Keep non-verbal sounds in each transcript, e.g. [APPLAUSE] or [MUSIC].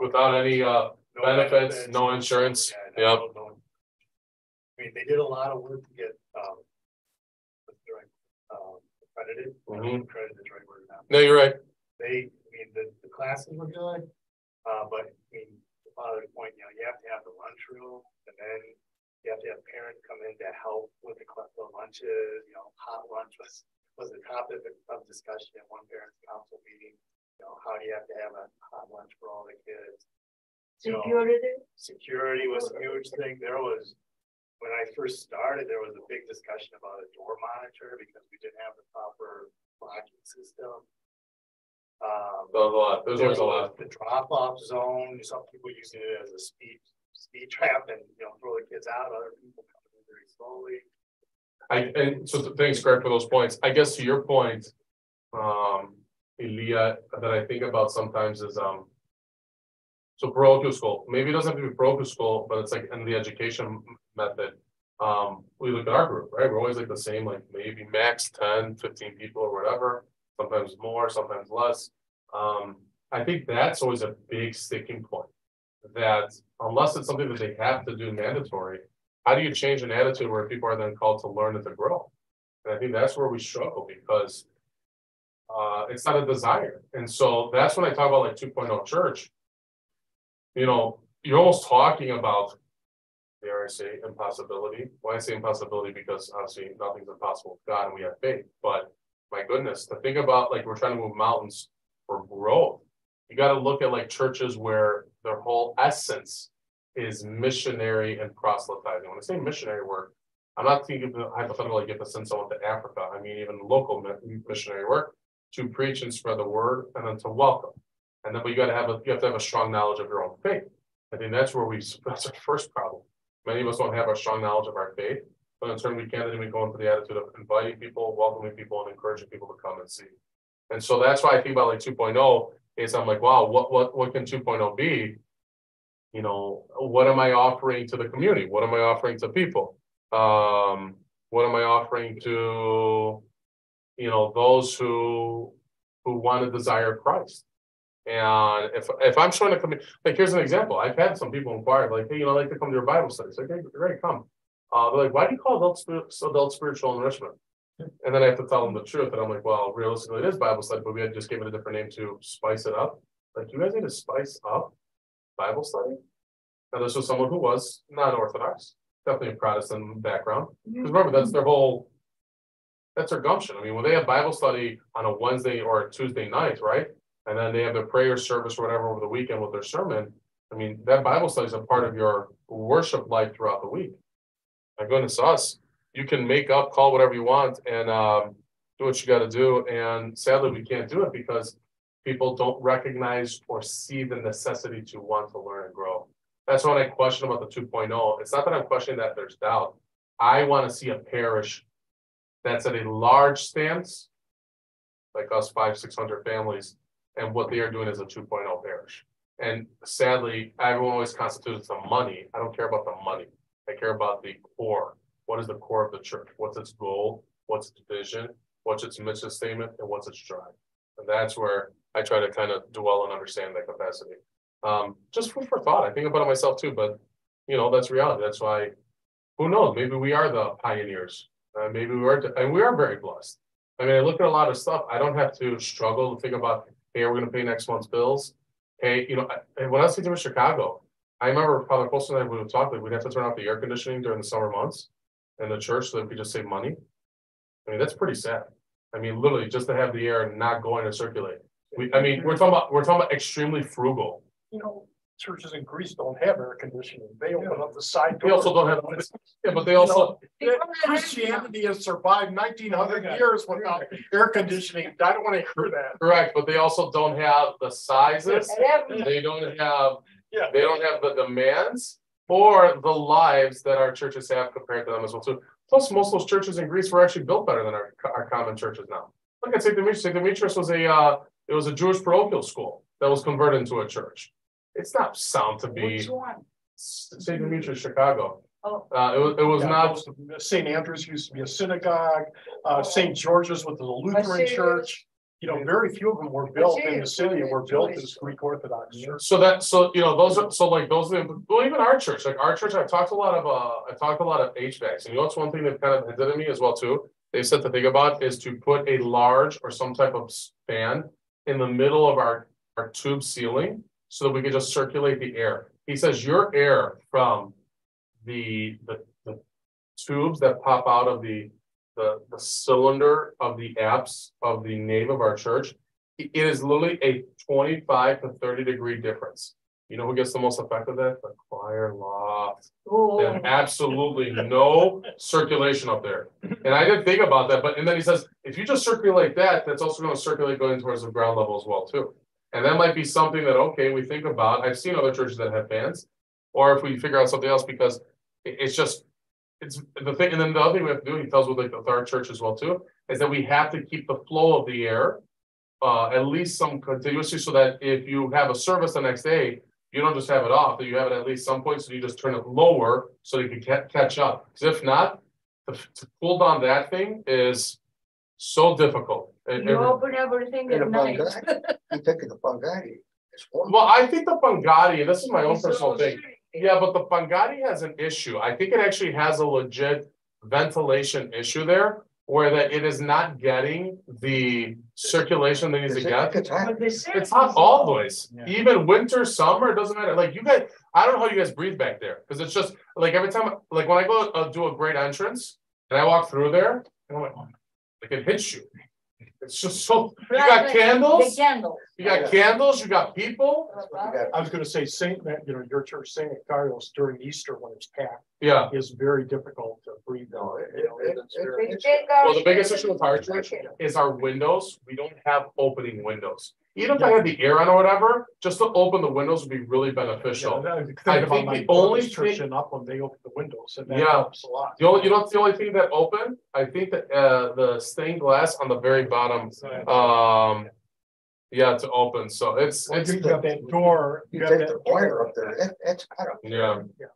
without any, uh, No benefits, no insurance. Yeah, Yep. no- I mean, they did a lot of work to get, um. what's the right, Um, accredited, Mhm. accredited is right word now. no, you're right. They, I mean, the, the classes were good, uh, but, I mean, the father's point, you know, you have to have the lunchroom, and then you have to have parents come in to help with the the lunches, you know, hot lunch was, was a topic of discussion at one parents council meeting. You know, how do you have to have a hot lunch for all the kids? You know, Security, Security was a huge thing. There was, when I first started, there was a big discussion about a door monitor because we didn't have the proper locking system. Um, That was a lot, there's always a lot. the drop off zone, some people using it as a speed, speed trap and, you know, throw the kids out, other people coming in very slowly. I, and so th- thanks, Greg, for those points. I guess to your point. Um, Elia, that I think about sometimes is, um. So parochial school, maybe it doesn't have to be parochial school, but it's like in the education method. Um, we look at our group, right? We're always like the same, like maybe max 10, 15 people or whatever. Sometimes more, sometimes less. Um, I think that's always a big sticking point. That unless it's something that they have to do mandatory, how do you change an attitude where people are then called to learn and to grow? And I think that's where we struggle because. Uh, it's not a desire, and so that's when I talk about like 2.0 church. You know, you're almost talking about. Dare I say impossibility? Why I say impossibility? Because obviously nothing's impossible with God and we have faith, but my goodness, to think about like we're trying to move mountains for growth. You gotta look at like churches where their whole essence is missionary and proselytizing. When I say missionary work, I'm not thinking of hypothetical like have to send someone to Africa. I mean, even local missionary work to preach and spread the word and then to welcome. And then, but you gotta have a, you have to have a strong knowledge of your own faith. I think that's where we, [LAUGHS] that's our first problem. Many of us don't have a strong knowledge of our faith, but in turn, we can't even go into the attitude of inviting people, welcoming people and encouraging people to come and see. And so that's why I think about like 2.0 is I'm like, wow, what, what, what can 2.0 be? You know, what am I offering to the community? What am I offering to people? Um, what am I offering to, you know, those who, who want to desire Christ? And if, if I'm showing a community, like, here's an example. I've had some people inquire, like, hey, you know, I'd like to come to your Bible studies. Like, hey, great, come. Uh, they're like, why do you call adult, adult spiritual enrichment? And then I have to tell them the truth. And I'm like, well, realistically, it is Bible study, but we had just gave it a different name to spice it up. Like, you guys need to spice up Bible study? Now, this was someone who was not Orthodox, definitely a Protestant background. Because remember, that's their whole, that's their gumption. I mean, when they have Bible study on a Wednesday or a Tuesday night, right? And then they have their prayer service or whatever over the weekend with their sermon. I mean, that Bible study is a part of your worship life throughout the week. My goodness, us, you can make up, call whatever you want and um, do what you got to do. And sadly, we can't do it because people don't recognize or see the necessity to want to learn and grow. That's when I question about the 2.0. It's not that I'm questioning that there's doubt. I want to see a parish that's at a large stance, like us five, six hundred families, and what they are doing is a 2.0 parish. And sadly, everyone always constitutes the money. I don't care about the money. I care about the core. What is the core of the church? What's its goal? What's its vision? What's its mission statement? And what's its drive? And that's where I try to kind of dwell and understand that capacity. Um, just for thought. I think about it myself too, but you know, that's reality. That's why, who knows? Maybe we are the pioneers. Uh, maybe we are, and we are very blessed. I mean, I look at a lot of stuff. I don't have to struggle to think about, hey, we're going to pay next month's bills. Hey, you know, I- when I was thinking of Chicago, I remember Father Colson and I would talk, like we'd have to turn off the air conditioning during the summer months in the church so that we could just save money. I mean, that's pretty sad. I mean, literally just to have the air not going to circulate. We, I mean, we're talking about, we're talking about extremely frugal. you know, churches in Greece don't have air conditioning. They open up the side They door. also don't have, yeah, but they also, Christianity has survived nineteen hundred years without air conditioning. I don't want to hear that. correct, but they also don't have the sizes. They don't have, Yeah. they don't have the demands or the lives that our churches have compared to them as well too. Plus, most of those churches in Greece were actually built better than our, our common churches now. Look at St. Demetrius. St. Demetrius was a, uh, it was a Jewish parochial school that was converted into a church. It's not sound to be Which one? St. Demetrius, Chicago. Oh. Uh, it was, it was Yeah, not, most of. St. Andrews used to be a synagogue, uh, St. George's was the Lutheran Syrian. church. You know, very few of them were built in the city and were built as Greek Orthodox church. So that, so, you know, those are, so like, those are, the- well, even our church, like our church, I've talked a lot of, uh, I talked a lot of HVACs, and you know, what's one thing that kind of hinted at me as well too? They said to think about is to put a large or some type of fan in the middle of our, our tube ceiling. So that we could just circulate the air. He says your air from the, the, the tubes that pop out of the, the, the cylinder of the apse of the nave of our church. It is literally a twenty-five to thirty degree difference. You know who gets the most effect of that? The choir loft. They have absolutely no circulation up there. And I didn't think about that, but and then he says, if you just circulate that, that's also gonna circulate going towards the ground level as well too. And that might be something that, okay, we think about. I've seen other churches that have fans. Or if we figure out something else, because it's just. It's the thing, and then the other thing we have to do, he tells with like our church as well too, is that we have to keep the flow of the air. Uh, at least some continuously, so that if you have a service the next day, you don't just have it off, that you have it at least some point, so you just turn it lower so you can ca- catch up. Cause if not, to, to pull down that thing is so difficult. You and- open everything And at a night. Bangladesh, you take the Bangladesh. It's well, I think the Bangladesh, this is my own It's personal so thing, shitty. yeah, but the Bangladesh has an issue. I think it actually has a legit ventilation issue there. Where that it is not getting the circulation that needs to get. It's hot. But the not is- always, Yeah. even winter, summer, it doesn't matter, like you guys, I don't know how you guys breathe back there, cause it's just, like every time, like when I go uh do a great entrance. And I walk through there, and I'm like, oh, like it hits you. It's just so, you Right, got candles, The candles. You got candles, you got people, I was gonna say Saint, you know, your church, Saint Carlos during Easter when it's packed yeah. is very difficult to breathe. No, it- it- it- very- They take out Well, the biggest issue with our church is our windows, we don't have opening windows. Even if I had the air on or whatever, just to open the windows would be really beneficial. Yeah, I think I think the only brother's church thing- in Upland, they open the windows and that Yeah. helps a lot. The only, you know, what's the only thing that opened, I think that, uh, the stained glass on the very bottom, um. Yeah, to open, so it's, Well, it's, You have that door. You have take the choir up there, it, it's hot up there. yeah,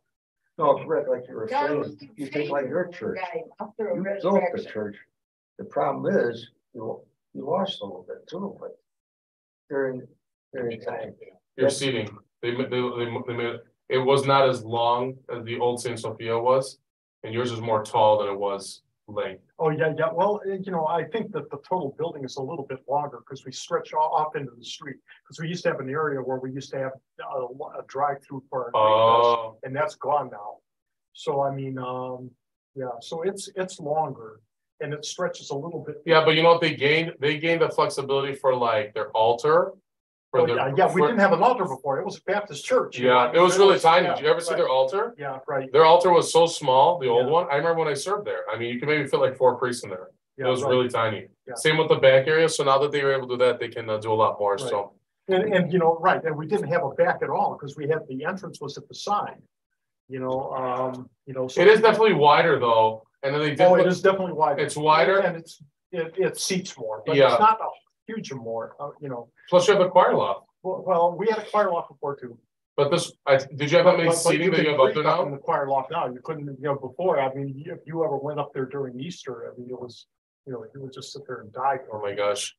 No, Rick, like you were God, saying, you think like your church. guy After a You built the church. The problem is, you, you lost a little bit too, but during, during time. your seating, they, they, they, they made, it was not as long as the old Saint Sophia was. And yours is more tall than it was length. Oh, yeah, yeah. Well, eh, you know, I think that the total building is a little bit longer because we stretch off into the street. Because we used to have an area where we used to have a, a drive-through for. our Oh, And that's gone now. So I mean, um, yeah, so it's, it's longer and it stretches a little bit. yeah, but you know what they gained, they gained the flexibility for like their altar. Oh, yeah, yeah, we for- didn't have an altar before. It was a Baptist church. Yeah, it was really tiny. Did you ever see their altar? Yeah, right. Their altar was so small, the old Yeah. one. I remember when I served there. I mean, you could maybe fit like four priests in there. It Yeah, was right. really tiny. Yeah. Same with the back area. So now that they were able to do that, they can uh, do a lot more. So, And, and you know, right, and we didn't have a back at all because we had, the entrance was at the side. You know, um, you know. so- it is definitely wider though. And then they did, Oh, it put- is definitely wider. It's wider? And it's, it, it seats more, but Yeah. it's not a huge more, uh, you know. plus you have a choir loft. Well, well, we had a choir loft before too. But this, I, did you have that many But- but seating that you have up there breathe In now? the choir loft now, you couldn't, you know, before, I mean, if you ever went up there during Easter, I mean, it was, you know, you would just sit there and die. Oh my gosh.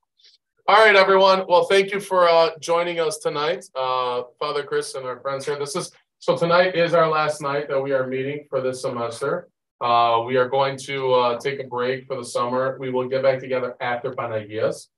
All right, everyone. Well, thank you for uh joining us tonight. Uh, Father Chris and our friends here. This is, so tonight is our last night that we are meeting for this semester. Uh, we are going to uh take a break for the summer. We will get back together after Panagias.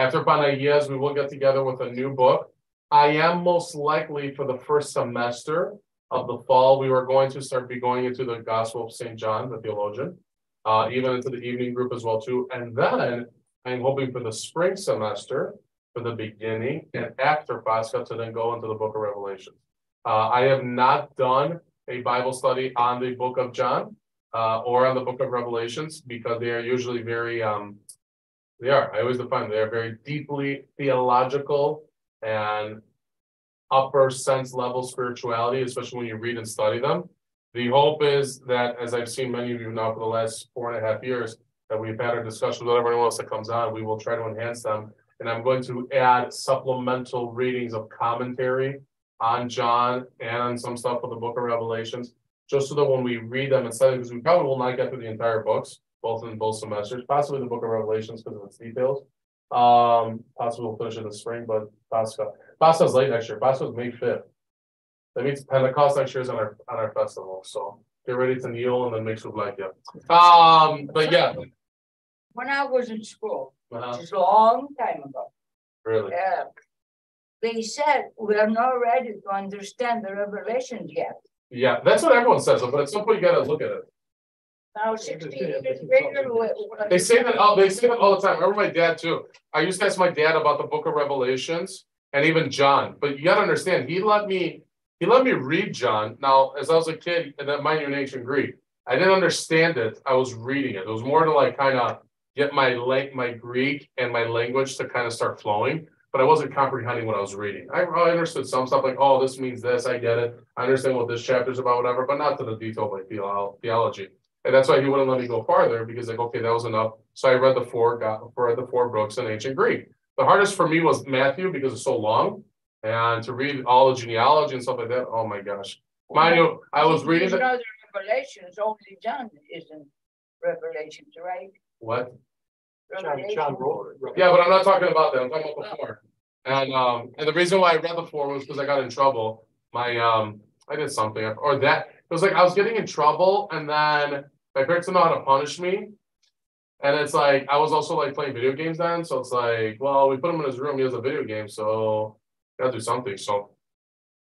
After Panagias, we will get together with a new book. I am most likely for the first semester of the fall, we are going to start be going into the Gospel of Saint John, the theologian. Uh, even into the evening group as well too. And then I'm hoping for the spring semester, for the beginning and after Pascha to then go into the book of Revelation. Uh, I have not done a Bible study on the book of John, uh, or on the book of Revelations because they are usually very, um, they are, I always define, they are very deeply theological and upper sense level spirituality, especially when you read and study them. The hope is that, as I've seen many of you now for the last four and a half years, that we've had our discussions with everyone else that comes on, we will try to enhance them. And I'm going to add supplemental readings of commentary on John and on some stuff of the book of Revelations. Just so that when we read them and study, because we probably will not get through the entire books, both in both semesters, possibly the book of Revelations because of its details. Um, possibly we'll finish in the spring, but Pascha, Pascha's late next year, Pascha's May fifth. That means Pentecost next year is on our, on our festival, so get ready to kneel and then make some like, yeah. Um, but yeah. When I was in school, uh-huh, which is a long time ago, Really, uh, they said we are not ready to understand the revelations yet. yeah, that's what everyone says, but at some point you gotta look at it. Now sixty years later, we- we- They say that, all they say that all the time. I remember my dad too. I used to ask my dad about the book of Revelations and even John, but you gotta understand, he let me, he let me read John. Now, as I was a kid, and then mind you in ancient Greek, I didn't understand it. I was reading it. It was more to like kind of get my like my Greek and my language to kind of start flowing, but I wasn't comprehending what I was reading. I, I understood some stuff like, oh, this means this, I get it. I understand what this chapter is about, whatever, but not to the detail of like theo- theology. And that's why he wouldn't let me go farther because like, okay, that was enough. So I read the four, got read the four books in ancient Greek. The hardest for me was Matthew because it's so long. And to read all the genealogy and stuff like that, oh my gosh. Mind you, I was reading It's the, not the Revelations, only John is in Revelations, right? what? John, John Revelation. Yeah, but I'm not talking about that. I'm talking about the four. And um, and the reason why I read the four was because I got in trouble. My um, I did something or that it was like I was getting in trouble, and then my parents didn't know how to punish me. And it's like I was also like playing video games then, so it's like, well, we put him in his room. He has a video game, so gotta do something. So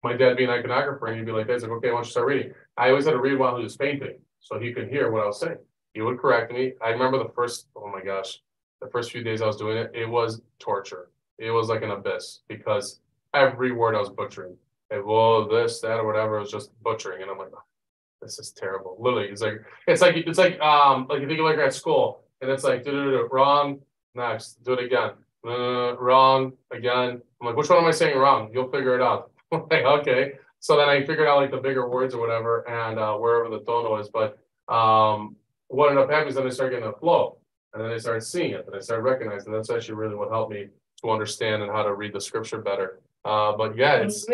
my dad being an iconographer, and he'd be like, "He's like, okay, why don't you start reading?" I always had to read while he was painting, so he could hear what I was saying. He would correct me. I remember the first, oh my gosh, the first few days I was doing it, it was torture. It was like an abyss because every word I was butchering. It was this, that, or whatever. It was just butchering, and I'm like, "Oh, this is terrible. Literally, it's like it's like it's like um like you think of like at school, and it's like do do do wrong, next, do it again, uh, wrong again. I'm like, which one am I saying wrong? You'll figure it out. [LAUGHS] Like, okay. So then I figured out like the bigger words or whatever, and uh, wherever the tono is. But um, what ended up happening is then I started getting a flow, and then I started seeing it, and I started recognizing. That's actually really what helped me to understand and how to read the scripture better. Uh, but yeah, it's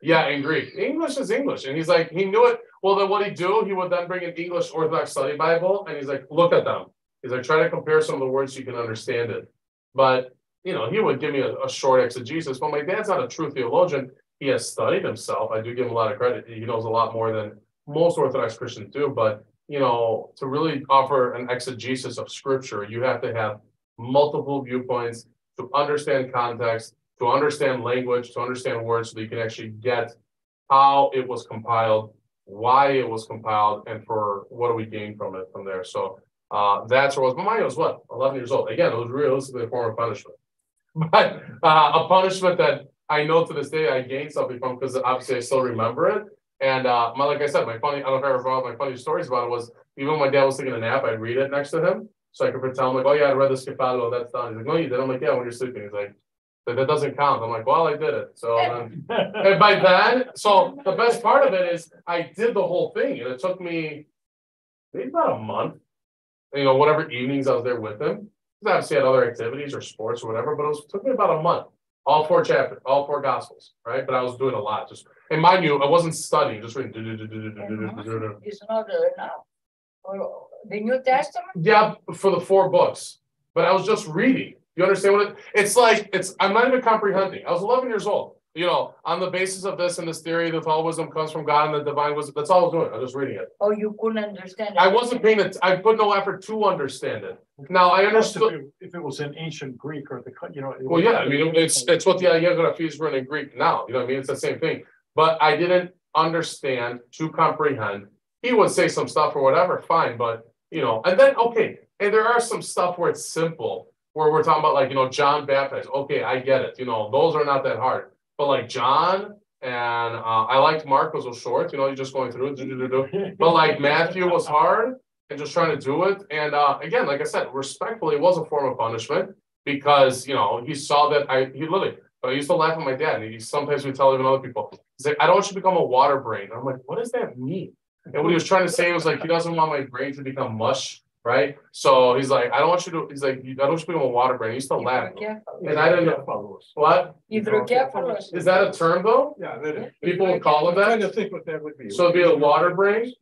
yeah, in Greek. English is English. And he's like, he knew it. Well, then what he'd do, he would then bring an English Orthodox study Bible and he's like, look at them. He's like, try to compare some of the words so you can understand it. But, you know, he would give me a, a short exegesis. But my dad's not a true theologian. He has studied himself. I do give him a lot of credit. He knows a lot more than most Orthodox Christians do. But, you know, to really offer an exegesis of scripture, you have to have multiple viewpoints to understand context, to understand language, to understand words, so you can actually get how it was compiled, why it was compiled, and for what do we gain from it from there. So uh, that's what was. But mine was what 11 years old. Again, it was realistically a form of punishment, [LAUGHS] but uh, a punishment that I know to this day I gained something from because obviously I still remember it. And uh, my like I said, my funny I don't know if I ever brought up my funny stories about it was even when my dad was taking a nap, I'd read it next to him. So I could pretend like, oh yeah, I read the Scapalo, that's done. He's like, no, you did. I'm like, yeah, when you're sleeping. He's like, that, that doesn't count. I'm like, well, I did it. So then, and by then, so the best part of it is I did the whole thing, and it took me maybe about a month. You know, whatever evenings I was there with him. Because obviously I had other activities or sports or whatever, but it was took me about a month. All four chapters, all four gospels, right? But I was doing a lot. Just and mind you, I wasn't studying, just reading. it's not enough. For the New Testament, Yeah, for the four books, but I was just reading. You understand what it? It's like it's. I'm not even comprehending. I was 11 years old. You know, on the basis of this and this theory that all wisdom comes from God and the divine wisdom. That's all I was doing. I was just reading it. Oh, you couldn't understand. it. I wasn't paying it. I put no effort to understand it. Now I If understood. if it was in ancient Greek or the, you know. Well, yeah, I mean, it's it's what the Iconography is written in Greek now. You know what I mean? It's the same thing. But I didn't understand to comprehend. He would say some stuff or whatever, fine, but you know, and then okay, and there are some stuff where it's simple, where we're talking about like you know John baptized. Okay, I get it. You know, those are not that hard. But like John and uh, I liked Mark because it was short. You know, you're just going through. do. But like Matthew was hard and just trying to do it. And uh, again, like I said, respectfully, it was a form of punishment because you know he saw that I he literally. I used to laugh at my dad, and he sometimes would tell even other people, he's like, I don't want you to become a water brain. I'm like, what does that mean? And what he was trying to say was like, he doesn't want my brain to become mush, right? So he's like, I don't want you to. He's like, I don't want you to be a water brain. He still to laugh. And I didn't know what Hydrocephalus. is that a term though? Yeah, that is. People would call it I'm Trying that. to think what that would be. So it'd be a water brain.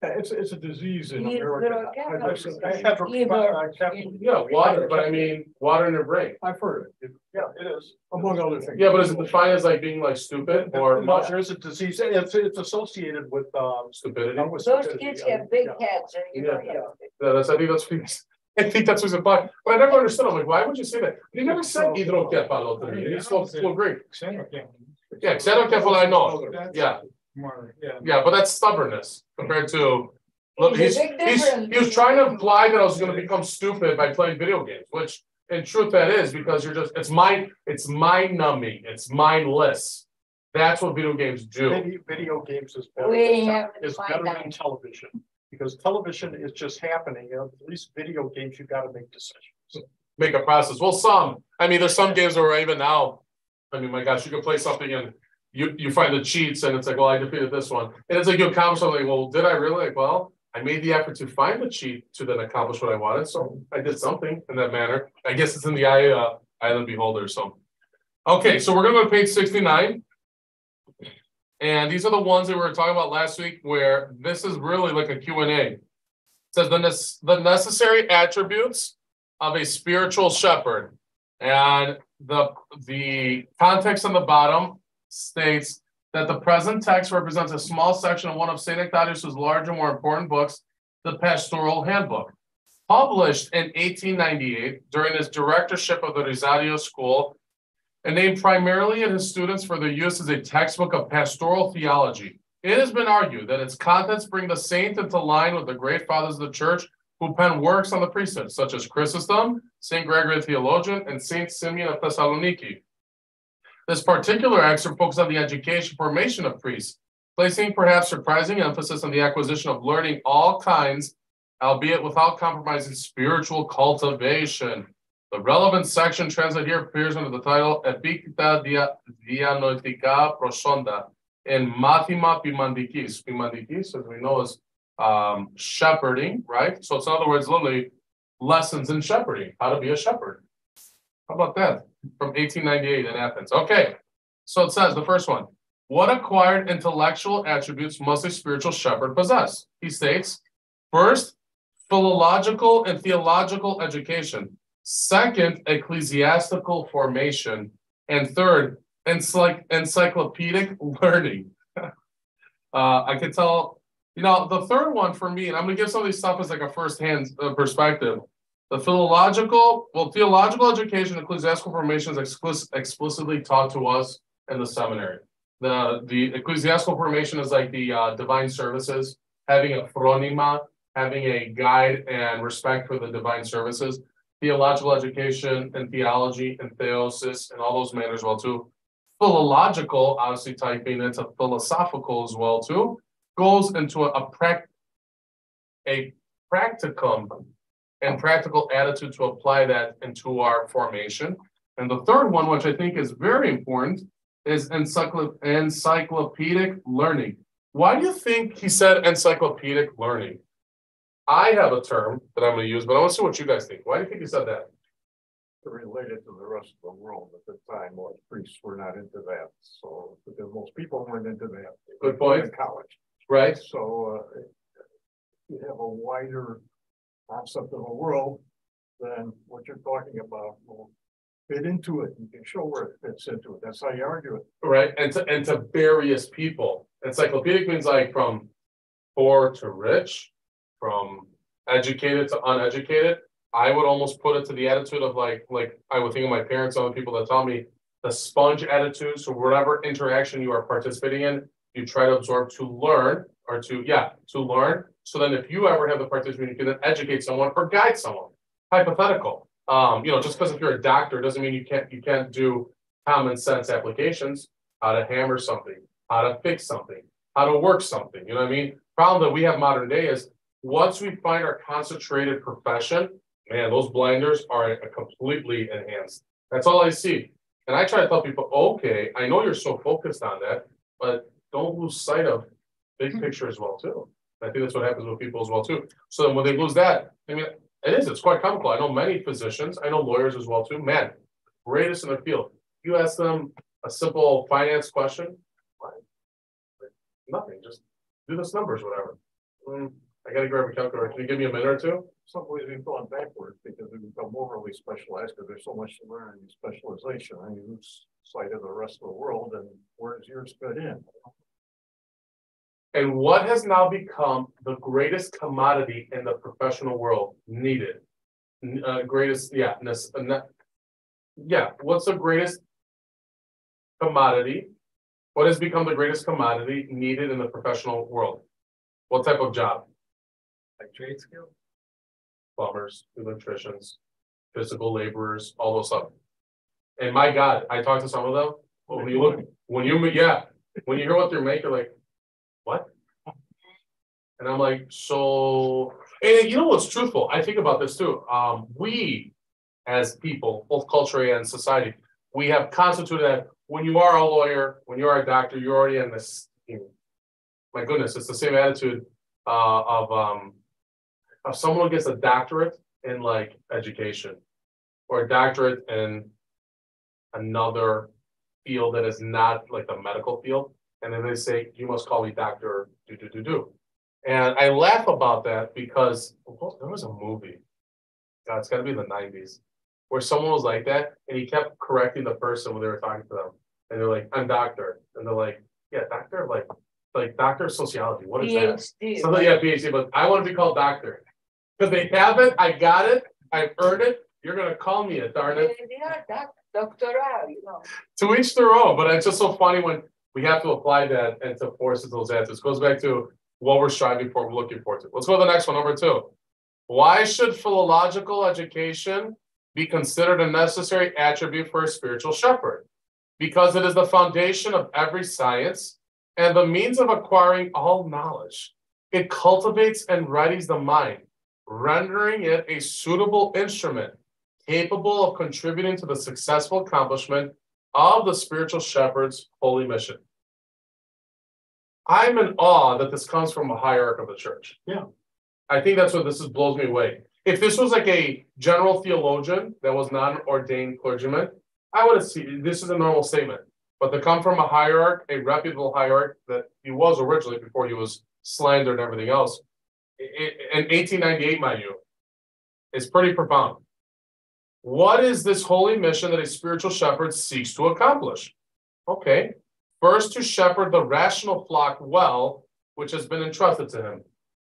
It's, it's a disease in Liver America. capillary. I- I had- Liver I kept- Yeah, water, but I mean, water in your brain. I've heard it. Yeah, it is, among other things. Yeah, but is it defined as like being like stupid or No, much There is a disease, it's, it's associated with, um. stupidity? with Those stupidity, kids yeah, have big yeah. heads, and you know, Yeah. yeah. Yeah, that's, I think that's, what- [LAUGHS] I think that's what's implied, but I never understood, I'm like, why would you say that? You never said hydrocephalus, you spoke full Greek. Yeah, xenocephalus, I know, yeah, More, yeah. yeah, but that's stubbornness compared to. Look, he's, he's, he was trying to imply that I was gonna become stupid by playing video games, which in truth that is, because you're just, it's mind, it's mind numbing, it's mindless. That's what video games do. Video, video games is better, We than- is better out. than television. Because television is just happening, you know, at least video games, you've gotta make decisions. make a process. Well, some, I mean, there's some games where even now, I mean, my gosh, you can play something and you, you find the cheats and it's like, well, I defeated this one. And it's like you accomplish something, well, did I really? Like, well, I made the effort to find the cheat to then accomplish what I wanted. So I did something in that manner. I guess it's in the eye, uh, eye of the beholder. So, okay, so we're gonna go to page sixty-nine. And these are the ones that we were talking about last week where this is really like a Q and A. It Says the, nec- the necessary attributes of a spiritual shepherd. And the, the context on the bottom states that the present text represents a small section of one of St. Nectarios's larger, more important books, the Pastoral Handbook. Published in 1898 during his directorship of the Rizarios School and named primarily in his students for their use as a textbook of pastoral theology. It has been argued that its contents bring the saint into line with the great fathers of the church who penned works on the priesthood, such as Chrysostom, St. Gregory the Theologian, and St. Simeon of Thessaloniki. This particular excerpt focuses on the education formation of priests, placing perhaps surprising emphasis on the acquisition of learning all kinds, albeit without compromising spiritual cultivation. The relevant section translated here appears under the title Epicta dia, Dianoitica Prosonda in Mathima Pimandikis. Pimandikis, as we know, is um, shepherding, right? So it's in other words, literally lessons in shepherding, how to be a shepherd. How about that? From 1898 in Athens. Okay. So it says the first one. What acquired intellectual attributes must a spiritual shepherd possess? He states, first, philological and theological education. Second, ecclesiastical formation. And third, encycl- encyclopedic [LAUGHS] learning. uh, I can tell, you know, the third one for me, and I'm going to give some of these stuff as like a first-hand uh, perspective. The philological, well, theological education, ecclesiastical formation is explicit, explicitly taught to us in the seminary. The the ecclesiastical formation is like the uh, divine services, having a phronima, having a guide and respect for the divine services. Theological education and theology and theosis and all those matters well too. Philological, obviously typing into philosophical as well too, goes into a, a a practicum and practical attitude to apply that into our formation. And the third one, which I think is very important, is encyclo- encyclopedic learning. Why do you think he said encyclopedic learning? I have a term that I'm going to use, but I want to see what you guys think. Why do you think he said that? related to the rest of the world at the time, most priests were not into that, so, because most people weren't into that. Good point. In College, Right? so, uh, you have a wider concept of a world then what you're talking about, will fit into it, you can show where it fits into it, that's how you argue it. Right? And to and to various people. Encyclopedic means like from poor to rich, from educated to uneducated. I would almost put it to the attitude of like, like I would think of my parents, other people that tell me the sponge attitude. So whatever interaction you are participating in, you try to absorb to learn or to, yeah, to learn. So then if you ever have the participation, you can then educate someone or guide someone. Hypothetical. Um, you know, just because if you're a doctor doesn't mean you can't you can't do common sense applications, how to hammer something, how to fix something, how to work something. You know what I mean? Problem that we have modern day is once we find our concentrated profession, man, those blinders are completely enhanced. That's all I see. And I try to tell people, okay, I know you're so focused on that, but don't lose sight of big picture as well too. I think that's what happens with people as well too. So then when they lose that, I mean, it is, it's quite comical. I know many physicians, I know lawyers as well too, man, greatest in their field. You ask them a simple finance question? Nothing, just do this numbers, whatever. Hmm, I gotta grab a calculator. Can you give me a minute or two? Some ways we've gone backwards because we've become overly specialized because there's so much to learn in specialization. I mean, lose sight of the rest of the world and where does yours fit in? And what has now become the greatest commodity in the professional world needed? Uh, greatest, yeah, uh, yeah, what's the greatest commodity? What has become the greatest commodity needed in the professional world? What type of job? Like trade skill? Plumbers, electricians, physical laborers, all those stuff. And my God, I talked to some of them, when you look, when you, yeah, when you hear what they're making, like, what? And I'm like, so, and you know what's truthful? I think about this too. Um, we as people, both culturally and society, we have constituted that when you are a lawyer, when you are a doctor, you're already in this. you know, My goodness, it's the same attitude uh, of um, of someone who gets a doctorate in like education or a doctorate in another field that is not like the medical field. And then they say, you must call me doctor, do, do, do, do. And I laugh about that because well, there was a movie. God, it's gotta be in the nineties. Where someone was like that and he kept correcting the person when they were talking to them. And they're like, I'm doctor. And they're like, yeah, doctor, like, like doctor of sociology. What is that? Something, yeah, PhD, but I want to be called doctor. Because they have it, I got it, I've earned it. You're gonna call me it, darn it. Yeah, doc- doctoral, you know. to each their own, but it's just so funny when we have to apply that and to force those answers. Goes back to what we're striving for, we're looking forward to. Let's go to the next one, number two. Why should philological education be considered a necessary attribute for a spiritual shepherd? Because it is the foundation of every science and the means of acquiring all knowledge. It cultivates and readies the mind, rendering it a suitable instrument capable of contributing to the successful accomplishment of the spiritual shepherd's holy mission. I'm in awe that this comes from a hierarch of the church. Yeah. I think that's what this is blows me away. If this was like a general theologian that was not an ordained clergyman, I would have seen this is a normal statement. But to come from a hierarch, a reputable hierarch that he was originally before he was slandered and everything else, in 1898, mind you, is pretty profound. What is this holy mission that a spiritual shepherd seeks to accomplish? Okay, first to shepherd the rational flock well, which has been entrusted to him.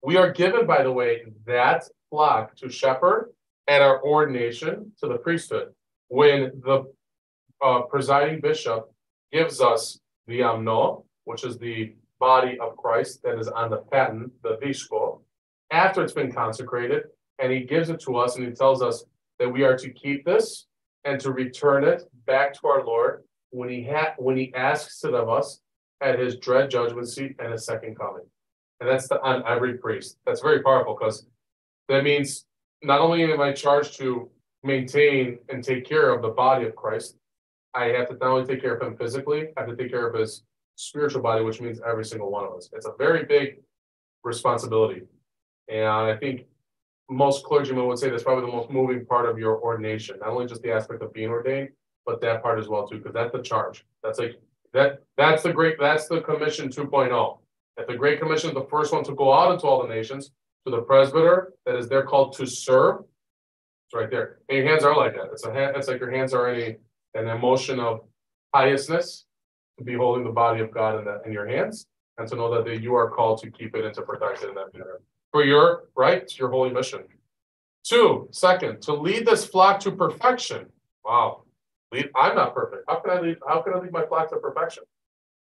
We are given, by the way, that flock to shepherd at our ordination to the priesthood. When the uh, presiding bishop gives us the amno, which is the body of Christ that is on the paten, the vishko, after it's been consecrated, and he gives it to us and he tells us that we are to keep this and to return it back to our Lord when he had when he asks it of us at his dread judgment seat and his second coming. And that's the, on every priest. That's very powerful because that means not only am I charged to maintain and take care of the body of Christ, I have to not only take care of him physically, I have to take care of his spiritual body, which means every single one of us. It's a very big responsibility. And I think most clergymen would say that's probably the most moving part of your ordination, not only just the aspect of being ordained, but that part as well too, because that's the charge. That's like, that, that's the great, that's the commission 2.0. If the Great Commission is the first one to go out into all the nations, to the presbyter, that is they're called to serve. It's right there. And your hands are like that. It's a hand, it's like your hands are any, an emotion of piousness to be holding the body of God in that, in your hands, and to know that they- you are called to keep it and to protect it in that manner. For your, right, your holy mission. Two, second, to lead this flock to perfection. Wow. Lead, I'm not perfect. How can I leave? how can I lead my flock to perfection?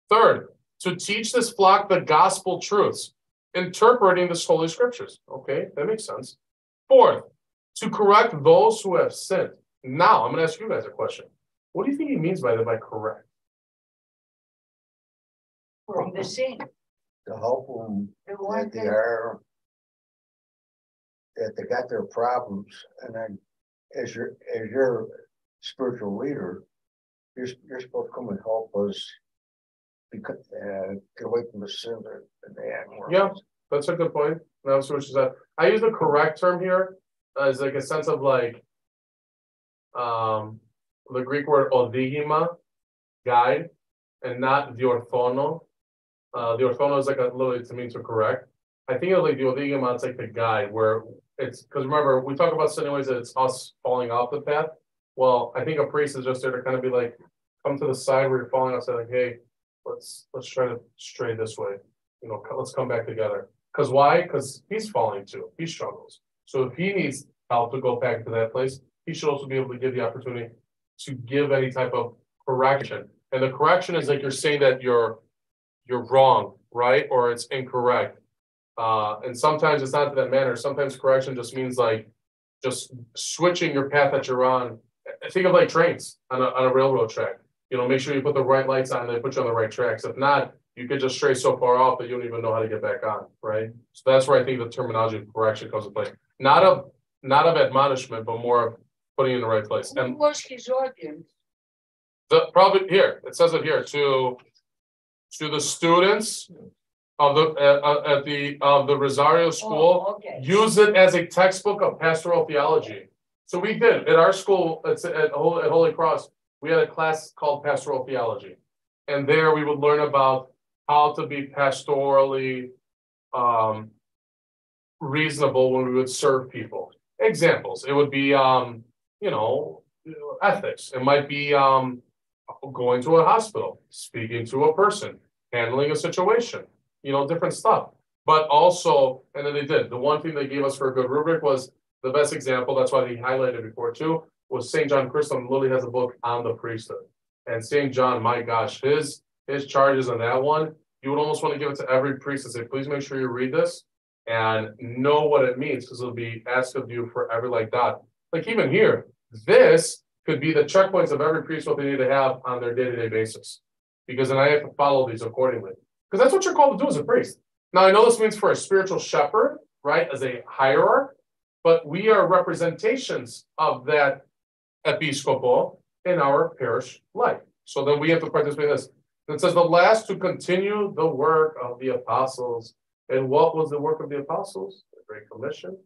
Third, to teach this flock the gospel truths, interpreting this holy scriptures. Okay, that makes sense. Fourth, to correct those who have sinned. Now, I'm gonna ask you guys a question. What do you think he means by that by correct? From the scene, To help them the one that they are. That they got their problems and then as your, as your spiritual leader. You're, you're supposed to come and help us. Because, uh, get away from the sin that they have. Yeah. That's a good point. Now, so which is that, I use the correct term here as like a sense of like. Um, the Greek word odigima, guide, and not the orthono. Uh, the orthono is like a literally to mean to correct. I think of like the Odigama, it's like the guide where it's, because remember, we talk about sin anyways, that it's us falling off the path. Well, I think a priest is just there to kind of be like, come to the side where you're falling say like, hey, let's, let's try to stray this way. You know, let's come back together. Cause why? Cause he's falling too, he struggles. So if he needs help to go back to that place, he should also be able to give the opportunity to give any type of correction. And the correction is like you're saying that you're, you're wrong, right? Or it's incorrect. Uh, and sometimes it's not to that manner. Sometimes correction just means like just switching your path that you're on. Think of like trains on a, on a railroad track. You know, make sure you put the right lights on, they put you on the right tracks. If not, you could just stray so far off that you don't even know how to get back on, right? So that's where I think the terminology of correction comes into play. Not of, not of admonishment, but more of putting in the right place. And was his audience? the, probably here, it says it here, to, to the students of the, uh, uh, at the, of the Rizarios School, Oh, Okay. use it as a textbook of pastoral theology. So we did, at our school, it's at Holy, at Holy Cross, we had a class called pastoral theology. And there we would learn about how to be pastorally, um, reasonable when we would serve people. Examples, it would be, um, you know, ethics. It might be, um, going to a hospital, speaking to a person, handling a situation, you know, different stuff. But also, and then they did, the one thing they gave us for a good rubric was the best example, that's why he highlighted before too, was St. John Chrysostom Lily has a book on the priesthood. And St. John, my gosh, his, his charges on that one, you would almost want to give it to every priest and say, please make sure you read this and know what it means, because it'll be asked of you forever like that. Like even here, this could be the checkpoints of every priest, what they need to have on their day-to-day basis. Because then I have to follow these accordingly. Because that's what you're called to do as a priest. Now, I know this means for a spiritual shepherd, right, as a hierarch, but we are representations of that episcopal in our parish life. So then we have to participate in this. It says the last to continue the work of the apostles. And what was the work of the apostles? The Great Commission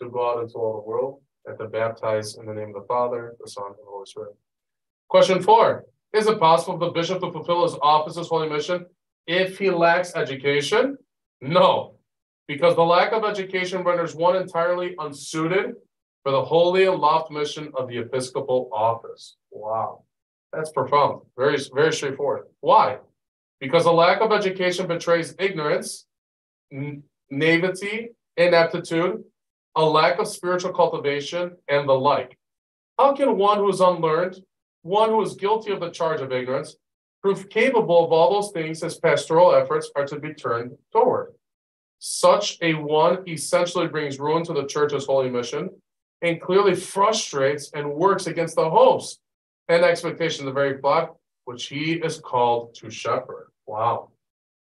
to go out into all the world and to baptize in the name of the Father, the Son, and the Holy Spirit. Question four Is it possible for the bishop to fulfill his office, his holy mission, if he lacks education? No, because the lack of education renders one entirely unsuited for the holy and lofty mission of the episcopal office. Wow, that's profound. Very, very straightforward. Why? Because the lack of education betrays ignorance, naivety, ineptitude, a lack of spiritual cultivation, and the like. How can one who is unlearned, one who is guilty of the charge of ignorance, prove capable of all those things his pastoral efforts are to be turned toward? Such a one essentially brings ruin to the church's holy mission and clearly frustrates and works against the hopes and expectations of the very flock which he is called to shepherd. Wow.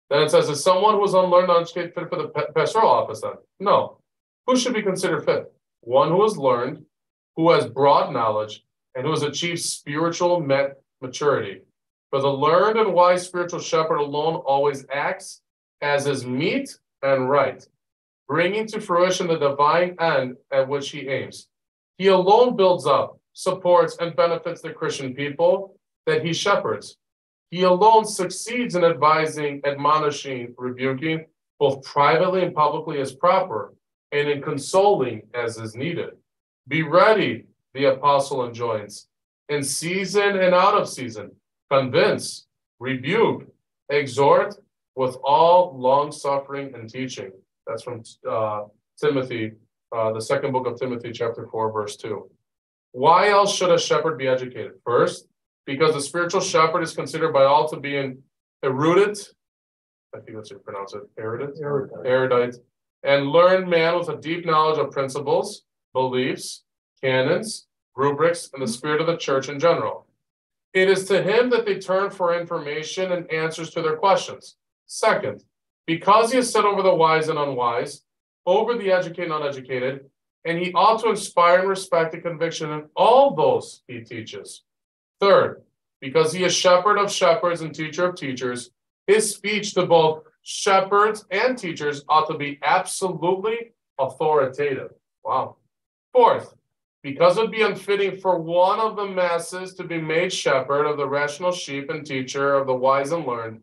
Then it says, is someone who is unlearned, uneducated, fit for the pastoral office then? No. Who should be considered fit? One who has learned, who has broad knowledge, and who has achieved spiritual met maturity. For the learned and wise spiritual shepherd alone always acts as is meet and right, bringing to fruition the divine end at which he aims. He alone builds up, supports, and benefits the Christian people that he shepherds. He alone succeeds in advising, admonishing, rebuking, both privately and publicly as proper, and in consoling as is needed. Be ready, the apostle enjoins, in season and out of season, convince, rebuke, exhort with all long suffering and teaching. That's from uh, Timothy, uh, the second book of Timothy, chapter 4, verse 2. Why else should a shepherd be educated? First, because the spiritual shepherd is considered by all to be an erudite, I think that's how you pronounce it, erudite, Erudite. erudite, and learned man with a deep knowledge of principles, beliefs, canons, rubrics, and the spirit of the church in general. It is to him that they turn for information and answers to their questions. Second, because he has set over the wise and unwise, over the educated and uneducated, and he ought to inspire and respect and conviction in all those he teaches. Third, because he is shepherd of shepherds and teacher of teachers, his speech to both shepherds and teachers ought to be absolutely authoritative. Wow. Fourth, because it would be unfitting for one of the masses to be made shepherd of the rational sheep and teacher of the wise and learned,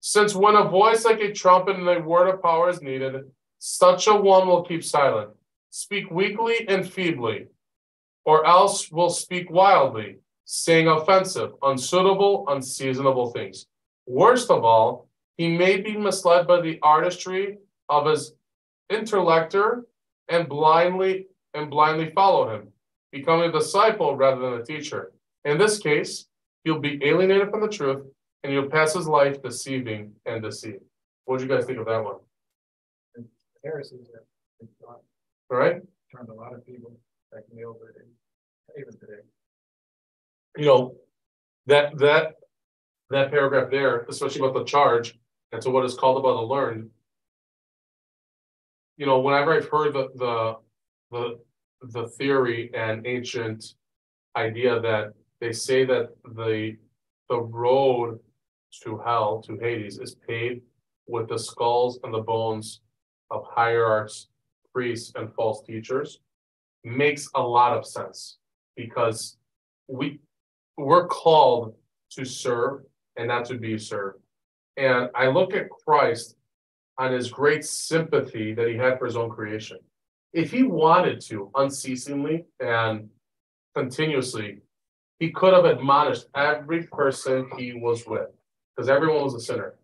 since when a voice like a trumpet and a word of power is needed, such a one will keep silent, speak weakly and feebly, or else will speak wildly, saying offensive, unsuitable, unseasonable things. Worst of all, he may be misled by the artistry of his intellector and blindly and blindly follow him, becoming a disciple rather than a teacher. In this case, he'll be alienated from the truth and he'll pass his life deceiving and deceived. What do you guys think of that one? Heresies that All right, turned a lot of people back in the old days, even today. you know, that that that paragraph there, especially about the charge and to what is called about the learned. You know, whenever I've heard the the the the theory and ancient idea that they say that the the road to hell, to Hades, is paved with the skulls and the bones of hierarchs, priests, and false teachers, makes a lot of sense because we we're called to serve and not to be served. And I look at Christ on his great sympathy that he had for his own creation. If he wanted to unceasingly and continuously, he could have admonished every person he was with, because everyone was a sinner.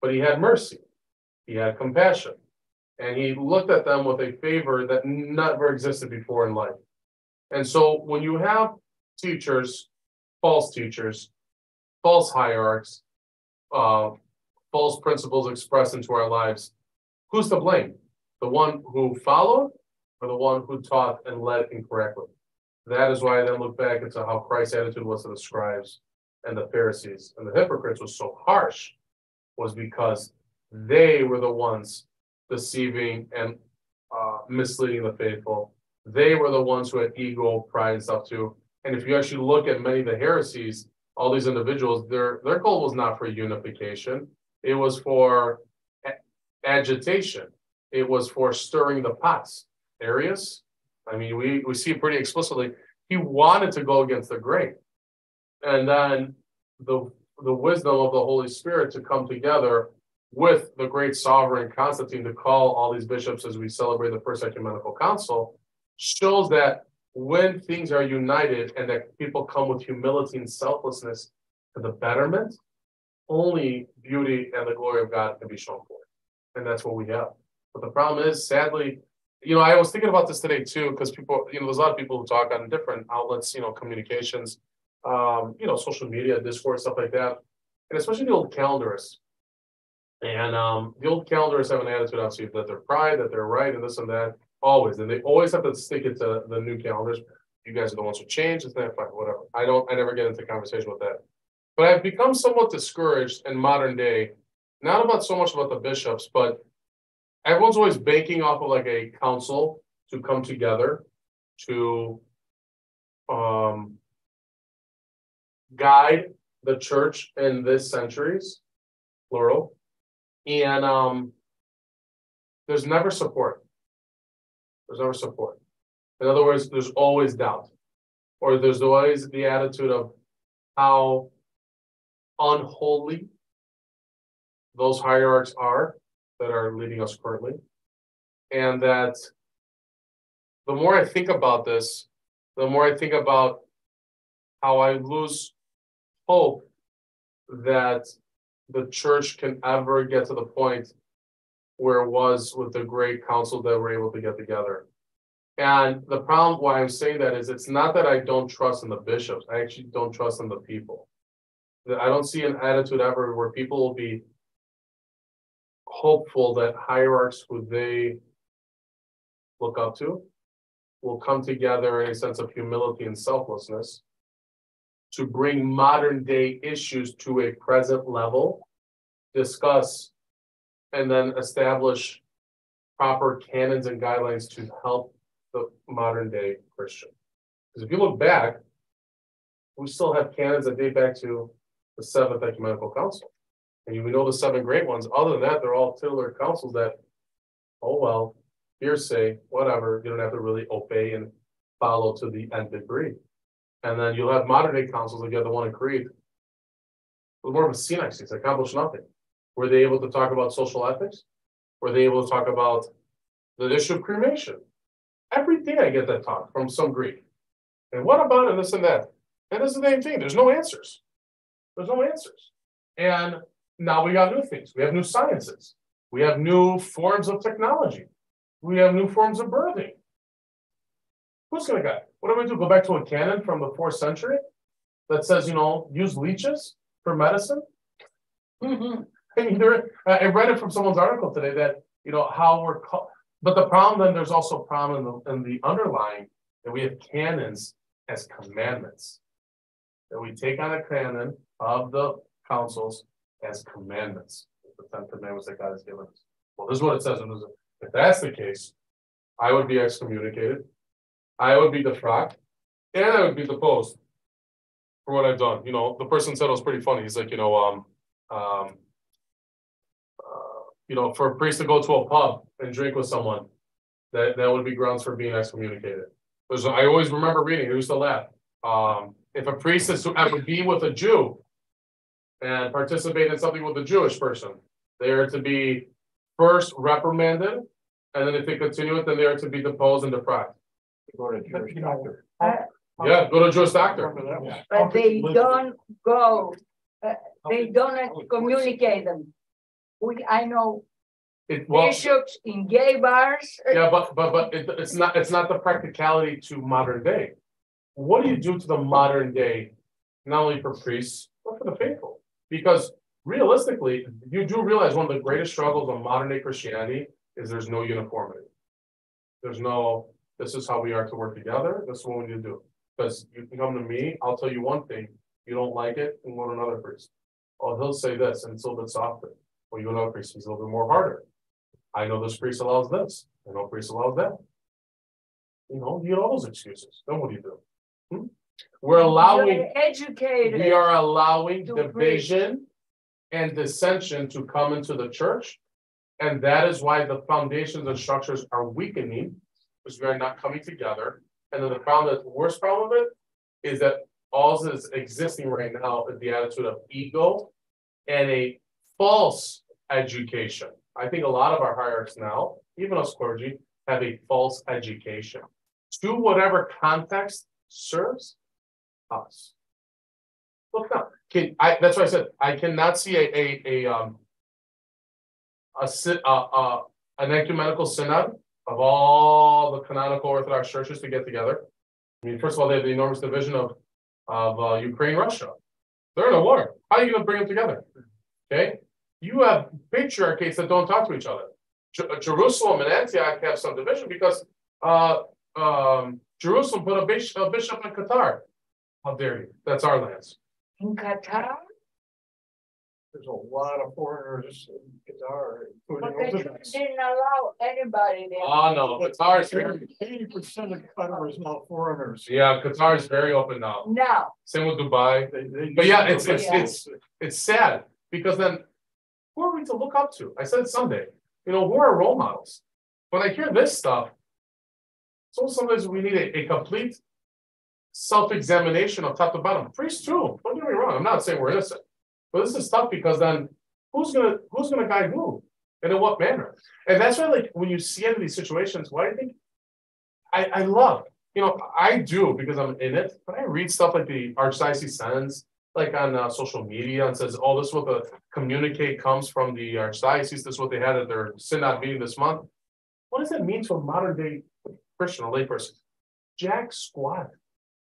But he had mercy, he had compassion, and he looked at them with a favor that never existed before in life. And so when you have teachers, false teachers, false hierarchs, uh, false principles expressed into our lives, who's to blame? The one who followed or the one who taught and led incorrectly? That is why I then look back into how Christ's attitude was to the scribes and the Pharisees and the hypocrites was so harsh, was because they were the ones deceiving and uh, misleading the faithful. They were the ones who had ego, pride, and stuff too. And if you actually look at many of the heresies, all these individuals, their their goal was not for unification. It was for agitation. It was for stirring the pots. Arius, I mean, we we see pretty explicitly. He wanted to go against the grain, and then the the wisdom of the Holy Spirit to come together with the great sovereign Constantine to call all these bishops as we celebrate the First Ecumenical Council shows that when things are united and that people come with humility and selflessness to the betterment, only beauty and the glory of God can be shown forth. And that's what we have. But the problem is, sadly, you know, I was thinking about this today too, because people, you know, there's a lot of people who talk on different outlets, you know, communications, um, you know, social media, Discord, stuff like that. And especially the old calendarists. And um, the old calendarists have an attitude, obviously, that they're pride, that they're right, and this and that, always. And they always have to stick it to the new calendars. You guys are the ones who change, it's not fine, whatever. I don't, I never get into conversation with that. But I've become somewhat discouraged in modern day, not about so much about the bishops, but everyone's always banking off of like a council to come together to um guide the church in this centuries, plural. And um there's never support. There's never support. In other words, there's always doubt. Or there's always the attitude of how unholy those hierarchs are that are leading us currently. And that the more I think about this, the more I think about how I lose hope that the church can ever get to the point where it was with the great council that we're able to get together. And the problem why I'm saying that is it's not that I don't trust in the bishops, I actually don't trust in the people. I don't see an attitude ever where people will be hopeful that hierarchs who they look up to will come together in a sense of humility and selflessness to bring modern day issues to a present level, discuss, and then establish proper canons and guidelines to help the modern day Christian. Because if you look back, we still have canons that date back to the Seventh Ecumenical Council. And we know the seven great ones. Other than that, they're all titular councils that, oh well, hearsay, whatever, you don't have to really obey and follow to the nth degree. And then you'll have modern day councils like you the one in Crete. It was more of a synaxis, it accomplished nothing. Were they able to talk about social ethics? Were they able to talk about the issue of cremation. Every day I get that talk from some Greek. And what about and this and that? And it's the same thing, there's no answers. There's no answers. And now we got new things, we have new sciences, we have new forms of technology, we have new forms of birthing. Who's gonna get, what do we do, go back to a canon from the fourth century? That says, you know, use leeches for medicine? Mhm. [LAUGHS] I mean, there, I read it from someone's article today that, you know, how we're, co- but the problem, then there's also a problem in the, in the underlying, that we have canons as commandments. That we take on a canon of the councils as commandments, the ten commandments that God has given us. Well, this is what it says, if that's the case, I would be excommunicated. I would be the defrocked, and I would be the post For what I've done, you know, the person said it was pretty funny, he's like, you know, um, um. uh, You know, for a priest to go to a pub and drink with someone, that, that would be grounds for being excommunicated. Because I always remember reading, I used to laugh, um, if a priest is to ever be with a Jew. And participate in something with a Jewish person, they are to be first reprimanded. And then if they continue it, then they are to be deposed and deprived. Go to Jewish You know, doctor. Yeah, go to a Jewish doctor. Remember? But they don't go, uh, they don't communicate them. We, I know It, well, bishops in gay bars. uh, yeah, but, but, but it, it's not, it's not the practicality to modern day. What do you do to the modern day, not only for priests, but for the faithful? Because realistically, you do realize one of the greatest struggles of modern day Christianity is there's no uniformity. There's no, this is how we are to work together, this is what we need to do. Because you can come to me, I'll tell you one thing, you don't like it, and go to another priest. Oh, he'll say this, and it's a little bit softer. Or you another priest, he's a little bit more harder. I know this priest allows this, I know priest allows that. You know, you get all those excuses, then what do you do? Hmm? We're allowing, Educated. we are allowing division and dissension to come into the church. And that is why the foundations and structures are weakening, because we are not coming together. And then the problem, the worst problem of it is that all that is existing right now is the attitude of ego and a false education. I think a lot of our hierarchs now, even us clergy, have a false education to whatever context serves us. Look up, can, I, that's why I said, I cannot see a, a, a, um. A uh, uh, an ecumenical synod of all the canonical Orthodox churches to get together. I mean, first of all, they have the enormous division of, of, uh, Ukraine, Russia. They're in a war, how are you gonna bring them together? Okay, you have patriarchates that don't talk to each other. Je- Jerusalem and Antioch have some division because, uh, um, Jerusalem put a bishop, a bishop in Qatar. How dare you? That's our lands. In Qatar, There's a lot of foreigners in Qatar, but including they Orthodox. didn't allow anybody there. Oh, no, Qatar is very, Eighty percent of Qatar is now foreigners. yeah, Qatar is very open now. Now, Same with Dubai. They- they- But yeah, it's- it's- it's- It's sad because then who are we to look up to? I said Sunday, you know, who are role models? When I hear this stuff, so sometimes we need a, a complete self-examination of top to bottom. Priests too, don't get me wrong, I'm not saying we're innocent. But this is tough because then who's gonna, who's gonna guide who? And in what manner? And that's why like, when you see of these situations, why I think I, I love, you know, I do because I'm in it, but I read stuff like the Archdiocese sends, like on uh, social media and says, oh, this is what the communicate comes from the Archdiocese, this is what they had at their synod meeting this month. What does that mean to a modern day Christian or layperson? Jack squat.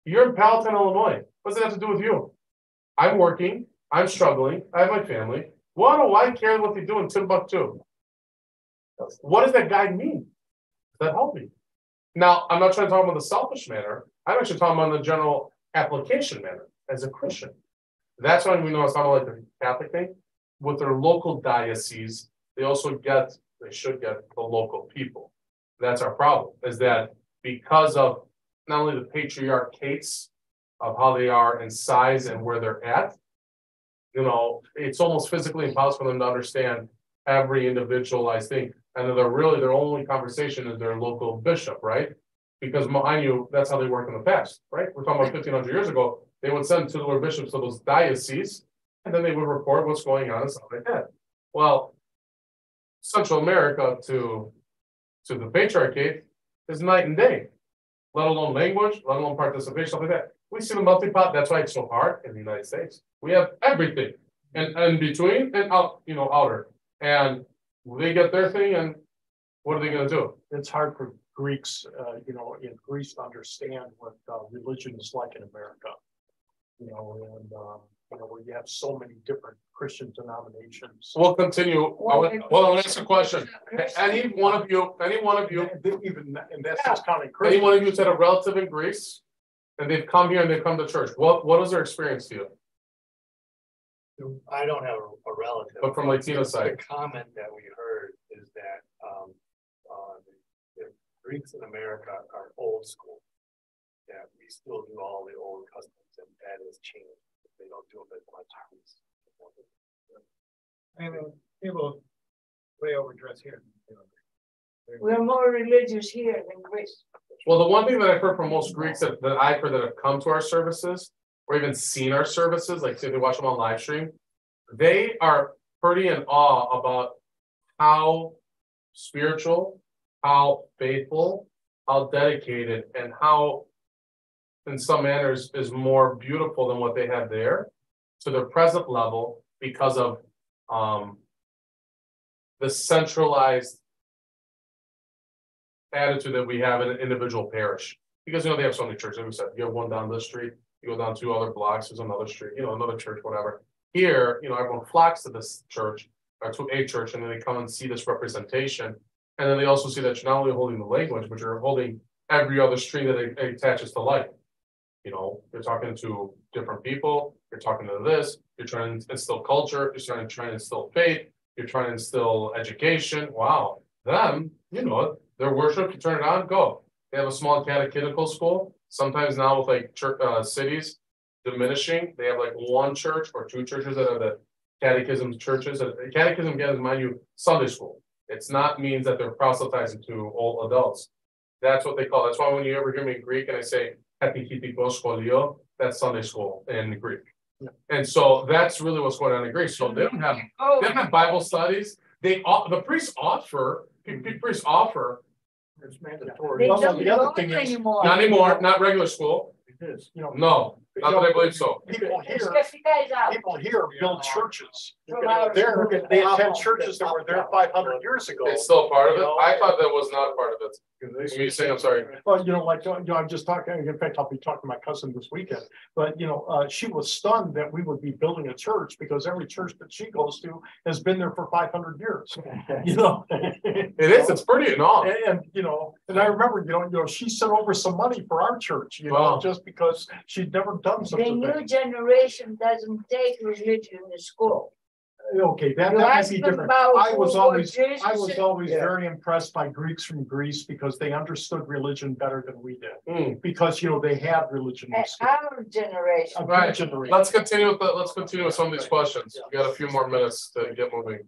You're in Palatine, Illinois. What does it have to do with you? I'm working, I'm struggling, I have my family. Why do I care what they do in Timbuktu? What does that guide mean? Does that help me? Now, I'm not trying to talk about the selfish manner. I'm actually talking about the general application manner as a Christian. That's why we know it's not like the Catholic thing. With their local diocese, they also get, they should get the local people. That's our problem, is that because of not only the patriarchates of how they are in size and where they're at. You know, it's almost physically impossible for them to understand every individualized thing. And they're really, their only conversation is their local bishop, right? Because mind you, that's how they worked in the past, right? We're talking about fifteen hundred years ago. They would send titular bishops to those dioceses, and then they would report what's going on and stuff like that. Well, Central America to to the patriarchate is night and day. Let alone language, let alone participation, stuff like that. We see the melting pot, that's why it's so hard in the United States. We have everything. And, and between and out, you know, outer. And they get their thing and what are they gonna do? It's hard for Greeks, uh, you know, in Greece to understand what, uh, religion is like in America. You know, and, um, you know, where you have so many different Christian denominations. We'll continue. Well, I'll ask a question. Any one of you, any one of you, And Even, and that's just counting any one of you had a relative in Greece? And they've come here and they've come to church. What, what is their experience to you? I don't have a- a relative. But from Latino side, The comment that we heard is that, um, uh, the Greeks in America are old school. That we still do all the old customs and that has changed. They don't do it as much. I mean, people way overdressed here. We're more religious here than Greece. well, the one thing that I've heard from most Greeks that, that I've heard that have come to our services. Or even seen our services, like say they watch them on live stream. They are pretty in awe about how spiritual, how faithful, how dedicated and how. In some manners is more beautiful than what they have there to their present level because of um. The centralized. Attitude that we have in an individual parish, because you know, they have so many churches, like we said, you have one down this street, you go down two other blocks, there's another street, you know, another church, whatever. Here, you know, everyone flocks to this church, or to a church, and then they come and see this representation. And then they also see that you're not only holding the language, but you're holding every other string that it- it attaches to life. You know, you're talking to different people, you're talking to this, you're trying to instill culture, you're trying to try and instill faith, you're trying to instill education, wow. Them, you know, their worship, you turn it on, go. They have a small catechetical school, sometimes now with like church, uh, cities diminishing, they have like one church or two churches that are the catechism churches, and catechism, again, mind you, Sunday school. It's not means that they're proselytizing to all adults. That's what they call, that's why when you ever hear me in Greek and I say scholio, that's Sunday school in Greek. Yeah. And so that's really what's going on in Greece, so they don't have, Oh, they don't have Bible studies, they, the priests offer, pe- pe- priests offer, It's they mandatory. Well, don't the other go thing is- anymore. not anymore, not regular school, It is. You know, no, not that I believe so. people here, Get you guys out. people here build churches. From our- There, they attend churches that were there five hundred years ago. It's still part of it, I thought that was not part of it. Because You say, I'm sorry. Well, you know, like, you know, I'm just talking, in fact, I'll be talking to my cousin this weekend, but you know, uh, she was stunned that we would be building a church because every church that she goes to has been there for five hundred years, [LAUGHS] [LAUGHS] you know? It is, it's pretty in awe. And, and, you know, and I remember, you know, you know, she sent over some money for our church, you know, just because she'd never done such The a new thing. generation doesn't take religion in school. Okay, that, You that might ask be them different. about I was who always, Jesus I was is. always Yeah. very impressed by Greeks from Greece because they understood religion better than we did. Hmm, Because, you know, they had religion. in At school. our generation. A good Right. generation. let's continue with the, let's continue with some of these questions. We got a few more minutes to get moving.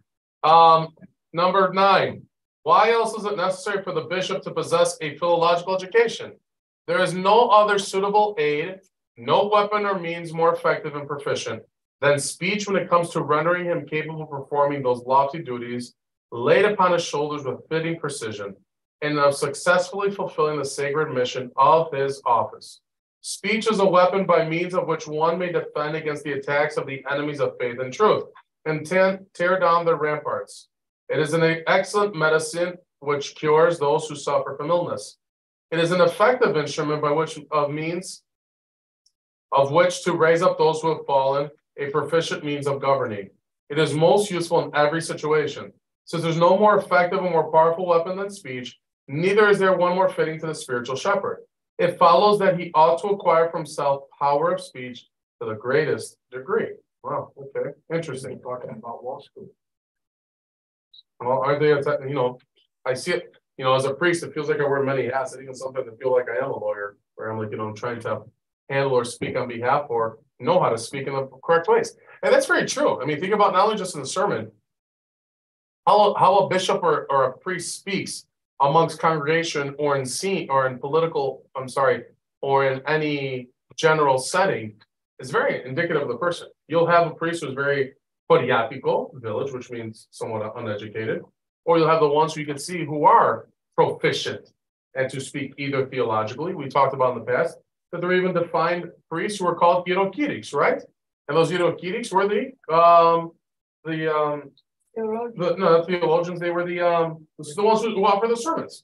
Um, number nine, why else is it necessary for the bishop to possess a philological education? There is no other suitable aid, no weapon or means more effective and proficient than speech when it comes to rendering him capable of performing those lofty duties laid upon his shoulders with fitting precision and of successfully fulfilling the sacred mission of his office. Speech is a weapon by means of which one may defend against the attacks of the enemies of faith and truth and tear, down their ramparts. It is an excellent medicine which cures those who suffer from illness. It is an effective instrument by which of means of which to raise up those who have fallen, a proficient means of governing. It is most useful in every situation. Since there's no more effective and more powerful weapon than speech, neither is there one more fitting to the spiritual shepherd. It follows that he ought to acquire for himself power of speech to the greatest degree. Wow, okay, interesting. Talking about law school. Well, aren't they, you know, I see it, you know, as a priest, it feels like I wear many hats, and even sometimes I feel like I am a lawyer, where I'm like, you know, I'm trying to handle or speak on behalf or know how to speak in the correct ways. And that's very true. I mean, think about not only just in the sermon, how, how a bishop or, or a priest speaks amongst congregation or in scene or in political, I'm sorry, or in any general setting is very indicative of the person. You'll have a priest who's very poriatico, village, which means somewhat uneducated, or you'll have the ones who you can see who are proficient and to speak either theologically. We talked about in the past that there are even defined priests who are called Hierokitics, right? And those Hierokitics were the um the um the no the theologians, they were the um the ones who, who offer the sermons,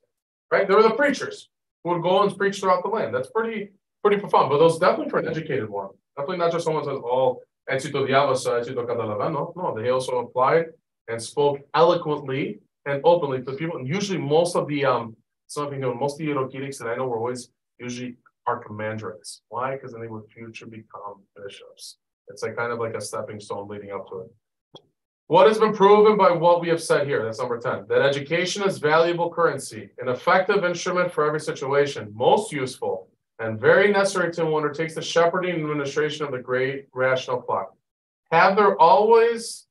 right? They were the preachers who would go and preach throughout the land. That's pretty pretty profound. But those definitely for an educated one. Definitely not just someone says, oh, éxito diabasa, éxito catalavano. No, they also applied and spoke eloquently and openly to people. And usually most of the um something you know, most of the Hierokitics that I know were always usually archimandrites. Why? Because then they would future become bishops. It's like kind of like a stepping stone leading up to it. What has been proven by what we have said here? That's number 10. That education is valuable currency, an effective instrument for every situation, most useful, and very necessary to who undertakes the shepherding and administration of the great rational flock. Have there always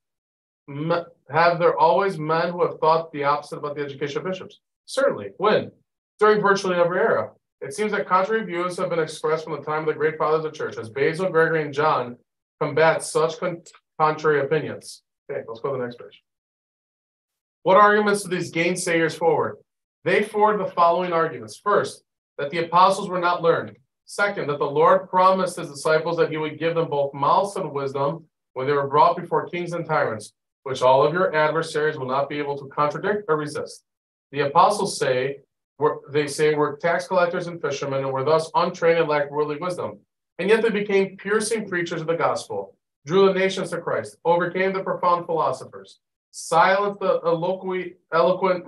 have there always men who have thought the opposite about the education of bishops? Certainly. When? During virtually every era. It seems that contrary views have been expressed from the time of the great fathers of the church, as Basil, Gregory, and John combat such con contrary opinions. Okay, let's go to the next page. What arguments do these gainsayers forward? They forward the following arguments. First, that the apostles were not learned. Second, that the Lord promised his disciples that he would give them both mouths and wisdom when they were brought before kings and tyrants, which all of your adversaries will not be able to contradict or resist. The apostles say were, they say were tax collectors and fishermen and were thus untrained and lacked worldly wisdom. And yet they became piercing preachers of the gospel, drew the nations to Christ, overcame the profound philosophers, silenced the eloquent, eloquent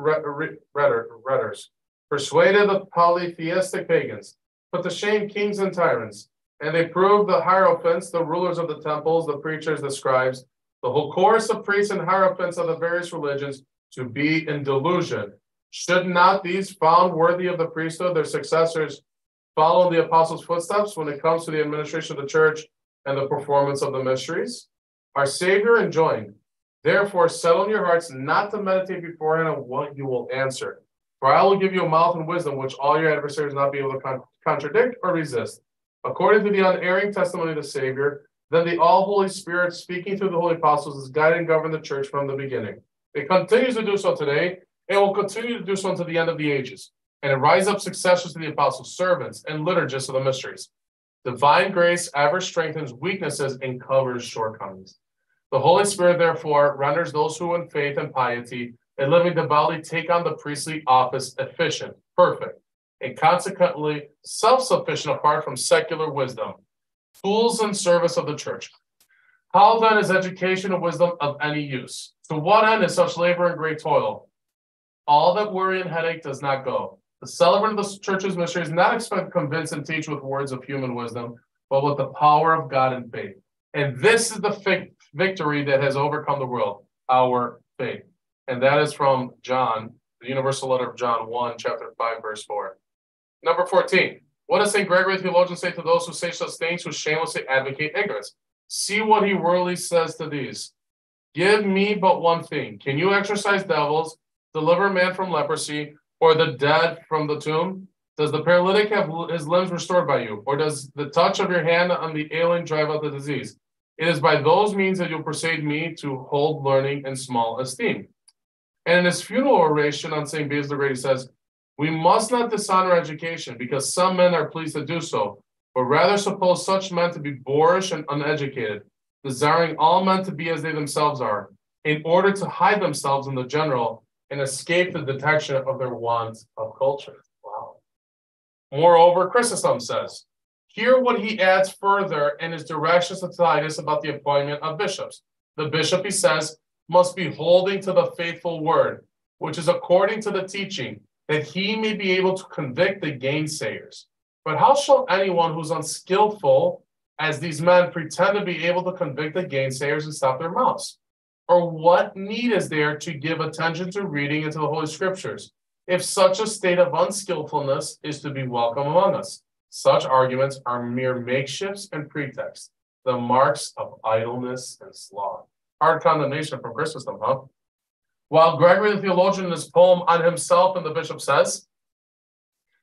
persuaded the polytheistic pagans, put to shame kings and tyrants, and they proved the hierophants, the rulers of the temples, the preachers, the scribes, the whole chorus of priests and hierophants of the various religions to be in delusion should not these found worthy of the priesthood, their successors, follow the apostles' footsteps when it comes to the administration of the church and the performance of the mysteries? Our Savior enjoined, therefore settle in your hearts not to meditate beforehand on what you will answer. For I will give you a mouth and wisdom which all your adversaries will not be able to con- contradict or resist. According to the unerring testimony of the Savior, then the all Holy Spirit speaking through the holy apostles has guided and governed the church from the beginning. It continues to do so today and will continue to do so until the end of the ages. And it rise up successors to the apostles, servants, and liturgists of the mysteries. Divine grace ever strengthens weaknesses and covers shortcomings. The Holy Spirit, therefore, renders those who in faith and piety and living devoutly take on the priestly office efficient, perfect, and consequently self sufficient apart from secular wisdom, tools in service of the church. How then is education and wisdom of any use? To what end is such labor and great toil? All that worry and headache does not go. The celebrant of the church's mystery is not expected to convince and teach with words of human wisdom, but with the power of God and faith. And this is the victory that has overcome the world, our faith. And that is from John, the universal letter of John 1, chapter 5, verse 4. Number 14. What does St. Gregory the theologian say to those who say such things who shamelessly advocate ignorance? See what he worldly says to these. Give me but one thing. Can you exorcise devils deliver man from leprosy, or the dead from the tomb? Does the paralytic have his limbs restored by you? Or does the touch of your hand on the ailing drive out the disease? It is by those means that you'll persuade me to hold learning in small esteem. And in his funeral oration on St. Basil the Great, he says, We must not dishonor education because some men are pleased to do so, but rather suppose such men to be boorish and uneducated, desiring all men to be as they themselves are, in order to hide themselves in the general and escape the detection of their want of culture. Wow. Moreover, Chrysostom says, hear what he adds further in his directions to Titus about the appointment of bishops. The bishop, he says, must be holding to the faithful word, which is according to the teaching, that he may be able to convict the gainsayers. But how shall anyone who's unskillful, as these men pretend to be able to convict the gainsayers and stop their mouths? Or what need is there to give attention to reading into the Holy Scriptures if such a state of unskillfulness is to be welcome among us? Such arguments are mere makeshifts and pretexts, the marks of idleness and sloth. Hard condemnation from Chrysostom, huh? While Gregory the theologian in his poem on himself and the bishop says,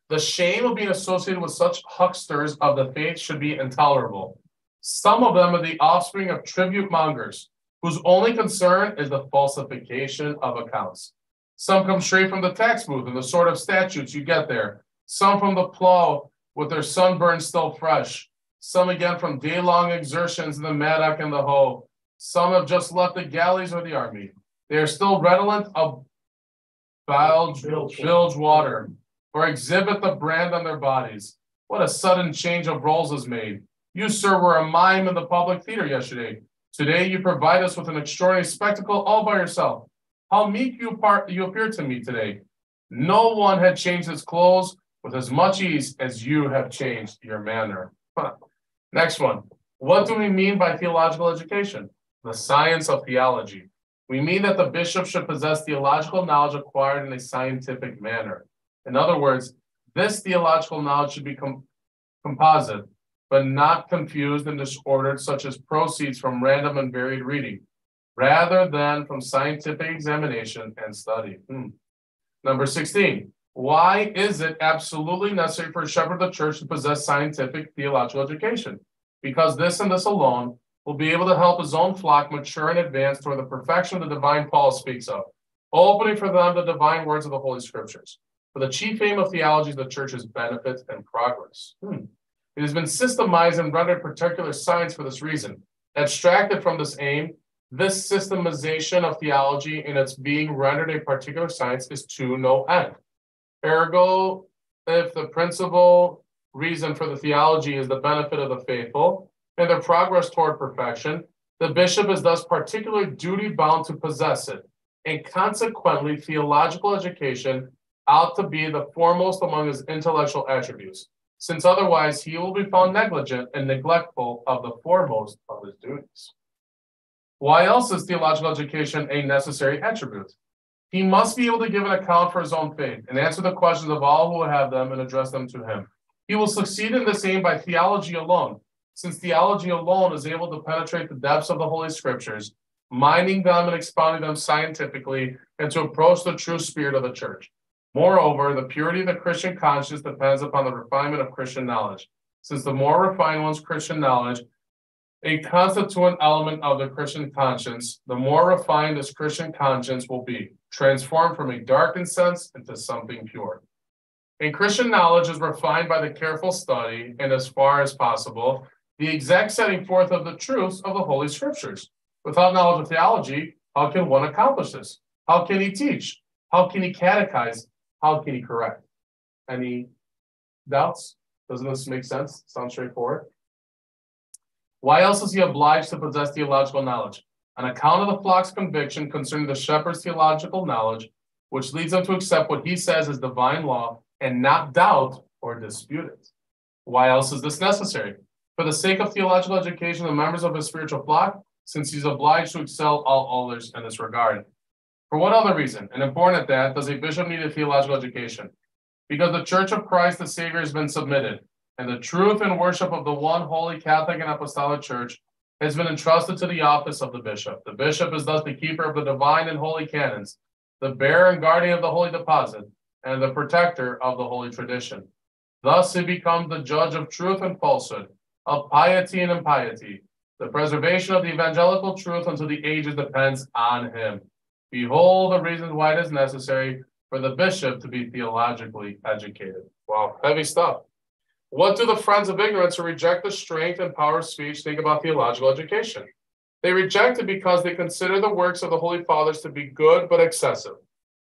the shame of being associated with such hucksters of the faith should be intolerable. Some of them are the offspring of tribute mongers whose only concern is the falsification of accounts. Some come straight from the tax booth and the sort of statutes you get there. Some from the plow with their sunburn still fresh. Some again from day-long exertions in the mattock and the hoe. Some have just left the galleys or the army. They are still redolent of bilge, bilge water, or exhibit the brand on their bodies. What a sudden change of roles is made. You, sir, were a mime in the public theater yesterday. Today you provide us with an extraordinary spectacle all by yourself. How meek you part you appear to me today. No one had changed his clothes with as much ease as you have changed your manner. Next one. What do we mean by theological education? The science of theology. We mean that the bishop should possess theological knowledge acquired in a scientific manner. In other words, this theological knowledge should be com- composite, but not confused and disordered, such as proceeds from random and varied reading, rather than from scientific examination and study. Hmm. Number 16. Why is it absolutely necessary for a shepherd of the church to possess scientific theological education? Because this and this alone will be able to help his own flock mature and advance toward the perfection the divine Paul speaks of, opening for them the divine words of the Holy Scriptures. For the chief aim of theology is the church's benefit and progress. Hmm. It has been systemized and rendered particular science for this reason. Abstracted from this aim, this systemization of theology in its being rendered a particular science is to no end. Ergo, if the principal reason for the theology is the benefit of the faithful and their progress toward perfection, the bishop is thus particularly duty bound to possess it, and consequently, theological education ought to be the foremost among his intellectual attributes, since otherwise he will be found negligent and neglectful of the foremost of his duties. Why else is theological education a necessary attribute? He must be able to give an account for his own faith and answer the questions of all who have them and address them to him. He will succeed in this aim by theology alone, since theology alone is able to penetrate the depths of the Holy Scriptures, mining them and expounding them scientifically, and to approach the true spirit of the church. Moreover, the purity of the Christian conscience depends upon the refinement of Christian knowledge, since the more refined one's Christian knowledge, a constituent element of the Christian conscience, the more refined this Christian conscience will be, transformed from a darkened sense into something pure. And Christian knowledge is refined by the careful study and, as far as possible, the exact setting forth of the truths of the Holy Scriptures. Without knowledge of theology, how can one accomplish this? How can he teach? How can he catechize? How can he correct? Any doubts? Doesn't this make sense? Sounds straightforward. Why else is he obliged to possess theological knowledge? On account of the flock's conviction concerning the shepherd's theological knowledge, which leads them to accept what he says is divine law and not doubt or dispute it. Why else is this necessary? For the sake of theological education of the members of his spiritual flock, since he's obliged to excel all others in this regard. For what other reason, and important at that, does a bishop need a theological education? Because the church of Christ the Savior has been submitted, and the truth and worship of the one holy Catholic and Apostolic Church has been entrusted to the office of the bishop. The bishop is thus the keeper of the divine and holy canons, the bearer and guardian of the holy deposit, and the protector of the holy tradition. Thus he becomes the judge of truth and falsehood, of piety and impiety. The preservation of the evangelical truth until the ages depends on him. Behold the reasons why it is necessary for the bishop to be theologically educated. Wow, heavy stuff. What do the friends of ignorance who reject the strength and power of speech think about theological education? They reject it because they consider the works of the Holy Fathers to be good but excessive.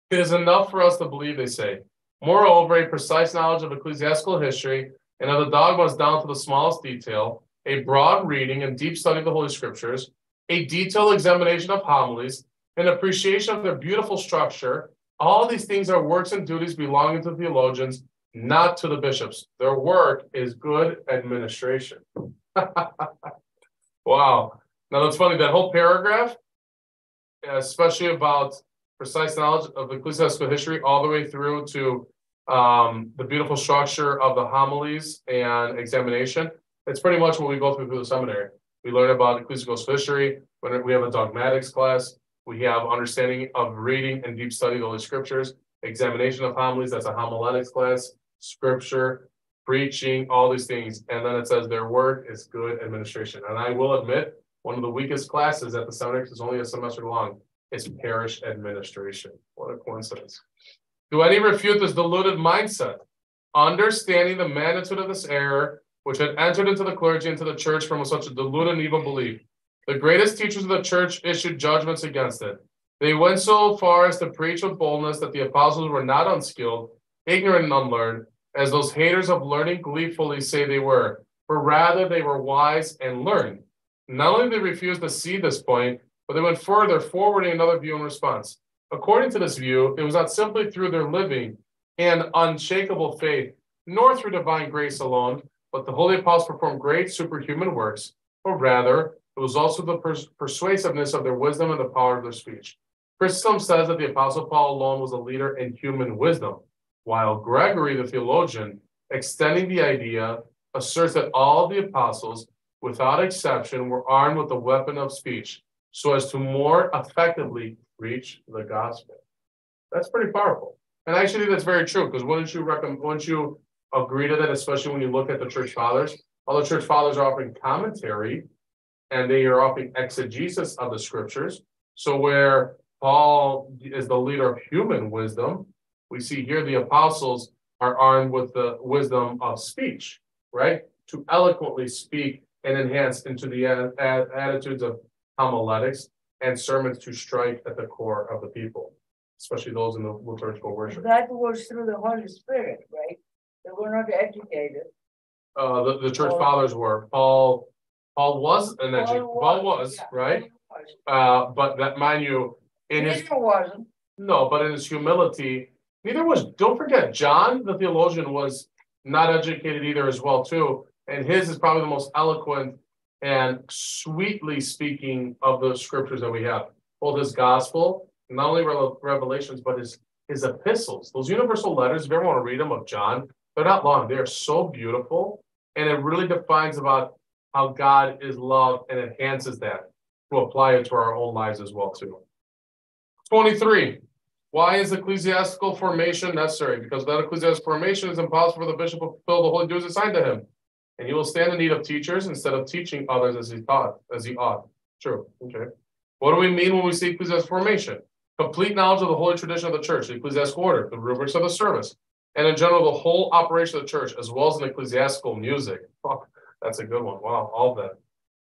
It is enough for us to believe, they say. Moreover, a precise knowledge of ecclesiastical history and of the dogmas down to the smallest detail, a broad reading and deep study of the Holy Scriptures, a detailed examination of homilies, an appreciation of their beautiful structure, all these things are works and duties belonging to theologians not to the bishops. Their work is good administration. [LAUGHS] wow. Now that's funny. That whole paragraph, especially about precise knowledge of ecclesiastical history, all the way through to um, the beautiful structure of the homilies and examination. It's pretty much what we go through through the seminary. We learn about ecclesiastical history. When we have a dogmatics class, we have understanding of reading and deep study of the Holy Scriptures. Examination of homilies, that's a homiletics class scripture, preaching, all these things. And then it says their work is good administration. And I will admit, one of the weakest classes at the seminary is only a semester long is parish administration. What a coincidence. Do any refute this deluded mindset? Understanding the magnitude of this error, which had entered into the clergy into the church from such a deluded and evil belief. The greatest teachers of the church issued judgments against it. They went so far as to preach with boldness that the apostles were not unskilled, ignorant, and unlearned, as those haters of learning gleefully say they were, but rather they were wise and learned. Not only did they refuse to see this point, but they went further, forwarding another view in response. According to this view, it was not simply through their living and unshakable faith, nor through divine grace alone, but the holy apostles performed great superhuman works, but rather it was also the pers- persuasiveness of their wisdom and the power of their speech. Chrysostom says that the apostle Paul alone was a leader in human wisdom, while Gregory, the theologian, extending the idea, asserts that all the apostles, without exception, were armed with the weapon of speech, so as to more effectively reach the gospel. That's pretty powerful. And actually, that's very true, because wouldn't you recommend, wouldn't you agree to that, especially when you look at the church fathers? All the church fathers are offering commentary and they are offering exegesis of the scriptures. So where Paul is the leader of human wisdom, we see here the apostles are armed with the wisdom of speech, right? To eloquently speak and enhance into the attitudes of homiletics and sermons to strike at the core of the people, especially those in the liturgical worship. That was through the Holy Spirit, right? They were not educated. Uh, the, the church fathers were. Paul, Paul was an educated, Paul was, yeah, right? Uh, but that mind you, in his wasn't. no, but in his humility, neither was. Don't forget, John the theologian was not educated either, as well too. And his is probably the most eloquent and sweetly speaking of the scriptures that we have. Both his gospel, not only revelations, but his his epistles. Those universal letters. If you ever want to read them of John, they're not long. They are so beautiful, and it really defines about how God is love and enhances that to apply it to our own lives as well too. 23. Why is ecclesiastical formation necessary? Because without ecclesiastical formation, it's impossible for the bishop to fulfill the holy duties assigned to him. And he will stand in need of teachers instead of teaching others as he taught, as he ought. True. Okay. What do we mean when we say ecclesiastical formation? Complete knowledge of the holy tradition of the church, the ecclesiastical order, the rubrics of the service, and in general, the whole operation of the church, as well as in ecclesiastical music. Oh, that's a good one. Wow, all that.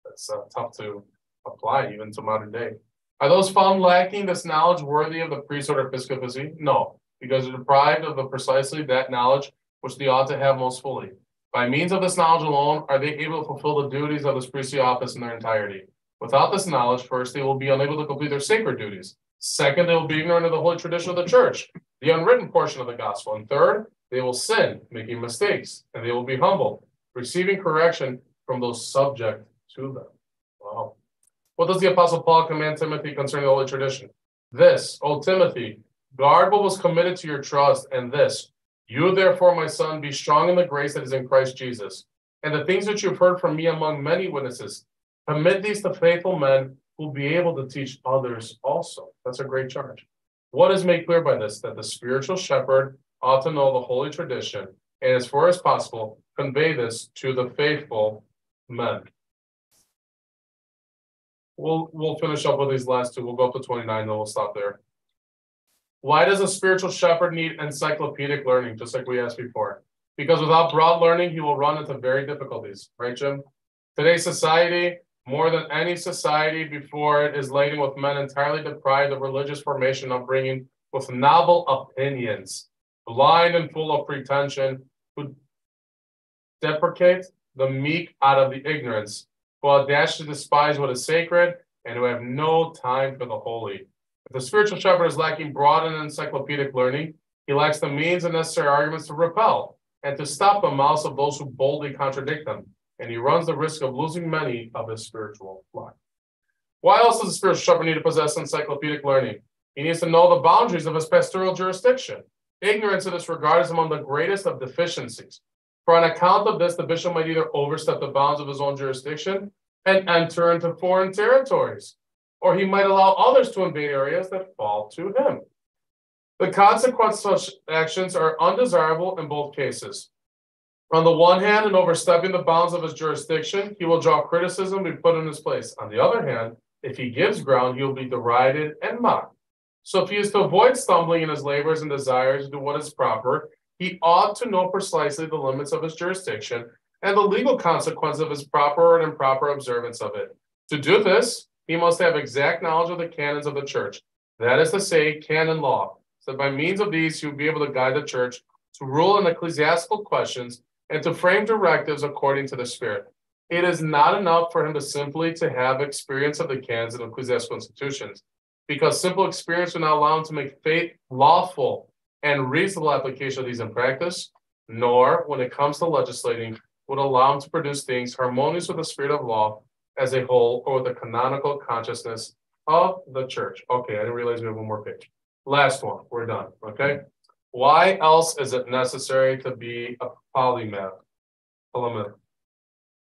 That's uh, tough to apply even to modern day. Are those found lacking this knowledge worthy of the priesthood or episcopacy? No, because they're deprived of the precisely that knowledge which they ought to have most fully. By means of this knowledge alone, are they able to fulfill the duties of this priestly office in their entirety. Without this knowledge, first, they will be unable to complete their sacred duties. Second, they will be ignorant of the holy tradition of the church, the unwritten portion of the gospel. And third, they will sin, making mistakes, and they will be humble, receiving correction from those subject to them. Wow. What does the Apostle Paul command Timothy concerning the holy tradition? This, O Timothy, guard what was committed to your trust, and this, you therefore, my son, be strong in the grace that is in Christ Jesus. And the things that you've heard from me among many witnesses, commit these to faithful men who'll be able to teach others also. That's a great charge. What is made clear by this? That the spiritual shepherd ought to know the holy tradition, and as far as possible, convey this to the faithful men. We'll we'll finish up with these last two. We'll go up to 29, and we'll stop there. Why does a spiritual shepherd need encyclopedic learning, just like we asked before? Because without broad learning, he will run into very difficulties, right, Jim? Today's society, more than any society before it, is laden with men entirely deprived of religious formation, upbringing, with novel opinions, blind and full of pretension, who deprecate the meek out of the ignorance, who audacious to despise what is sacred, and who have no time for the holy. If the spiritual shepherd is lacking broad and encyclopedic learning, he lacks the means and necessary arguments to repel and to stop the mouths of those who boldly contradict them, and he runs the risk of losing many of his spiritual flock. Why else does the spiritual shepherd need to possess encyclopedic learning? He needs to know the boundaries of his pastoral jurisdiction. Ignorance in this regard is among the greatest of deficiencies. For on account of this, the bishop might either overstep the bounds of his own jurisdiction and enter into foreign territories, or he might allow others to invade areas that fall to him. The consequences of such actions are undesirable in both cases. On the one hand, in overstepping the bounds of his jurisdiction, he will draw criticism and be put in his place. On the other hand, If he gives ground, he'll be derided and mocked. So if he is to avoid stumbling in his labors and desires to do what is proper, he ought to know precisely the limits of his jurisdiction and the legal consequence of his proper and improper observance of it. To do this, he must have exact knowledge of the canons of the church. That is to say, canon law. So by means of these, he will be able to guide the church to rule in ecclesiastical questions and to frame directives according to the Spirit. It is not enough for him to simply to have experience of the canons and ecclesiastical institutions, because simple experience will not allow him to make faith lawful and reasonable application of these in practice, nor when it comes to legislating would allow him to produce things harmonious with the spirit of law as a whole or with the canonical consciousness of the church. Okay, I didn't realize we have one more page. Last one, we're done. Okay. Why else is it necessary to be a polymath? Polymath,